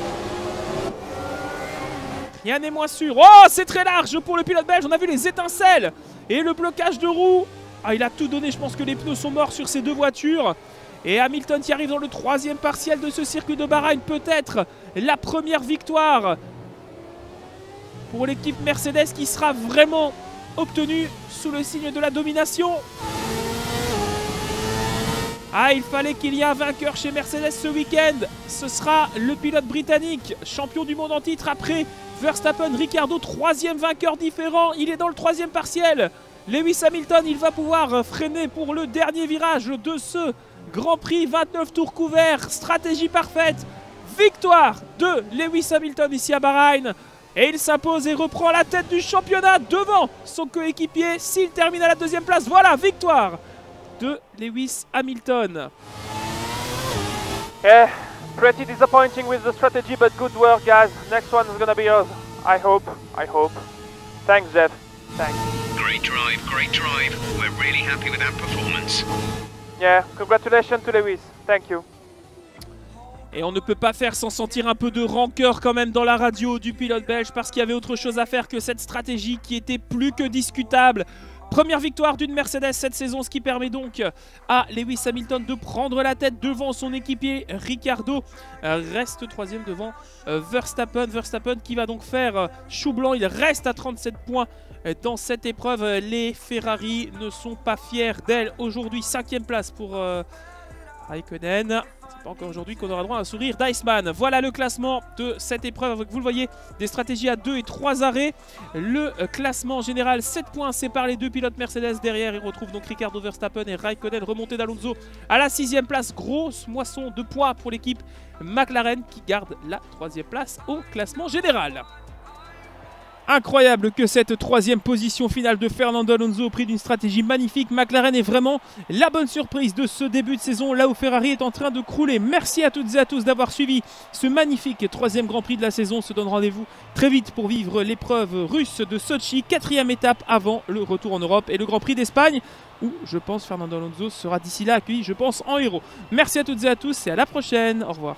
Rien n'est moins sûr. Oh, c'est très large pour le pilote belge. On a vu les étincelles et le blocage de roue. Ah, il a tout donné. Je pense que les pneus sont morts sur ces deux voitures. Et Hamilton qui arrive dans le troisième partiel de ce circuit de Bahreïn. Peut-être la première victoire pour l'équipe Mercedes qui sera vraiment obtenue sous le signe de la domination. Ah, il fallait qu'il y ait un vainqueur chez Mercedes ce week-end. Ce sera le pilote britannique, champion du monde en titre après Verstappen, Ricardo, troisième vainqueur différent. Il est dans le troisième partiel. Lewis Hamilton, il va pouvoir freiner pour le dernier virage de ce Grand Prix. 29 tours couverts, stratégie parfaite. Victoire de Lewis Hamilton ici à Bahreïn. Et il s'impose et reprend la tête du championnat devant son coéquipier s'il termine à la deuxième place. Voilà, victoire de Lewis Hamilton. Yeah, pretty disappointing with the strategy, but good work, guys. Next one is gonna be yours. I hope. I hope. Thanks, Jeff. Thanks. Great drive, great drive. We're really happy with that performance. Yeah, congratulations to Lewis. Thank you. Et on ne peut pas faire sans sentir un peu de rancœur quand même dans la radio du pilote belge parce qu'il y avait autre chose à faire que cette stratégie qui était plus que discutable. Première victoire d'une Mercedes cette saison, ce qui permet donc à Lewis Hamilton de prendre la tête devant son équipier Ricardo. Euh, reste troisième devant euh, Verstappen. Verstappen qui va donc faire euh, chou blanc. Il reste à 37 points dans cette épreuve. Les Ferrari ne sont pas fiers d'elle aujourd'hui. Cinquième place pour Raikkonen. C'est pas encore aujourd'hui qu'on aura droit à un sourire d'Iceman. Voilà le classement de cette épreuve vous le voyez, des stratégies à 2 et 3 arrêts. Le euh, classement général, 7 points sépare les deux pilotes Mercedes derrière. Il retrouve donc Ricardo Verstappen et Raikkonen remonté d'Alonso à la sixième place. Grosse moisson de poids pour l'équipe McLaren qui garde la troisième place au classement général. Incroyable que cette troisième position finale de Fernando Alonso au prix d'une stratégie magnifique. McLaren est vraiment la bonne surprise de ce début de saison là où Ferrari est en train de crouler. Merci à toutes et à tous d'avoir suivi ce magnifique troisième Grand Prix de la saison. On se donne rendez-vous très vite pour vivre l'épreuve russe de Sochi, quatrième étape avant le retour en Europe et le Grand Prix d'Espagne où je pense Fernando Alonso sera d'ici là accueilli, je pense, en héros. Merci à toutes et à tous et à la prochaine. Au revoir.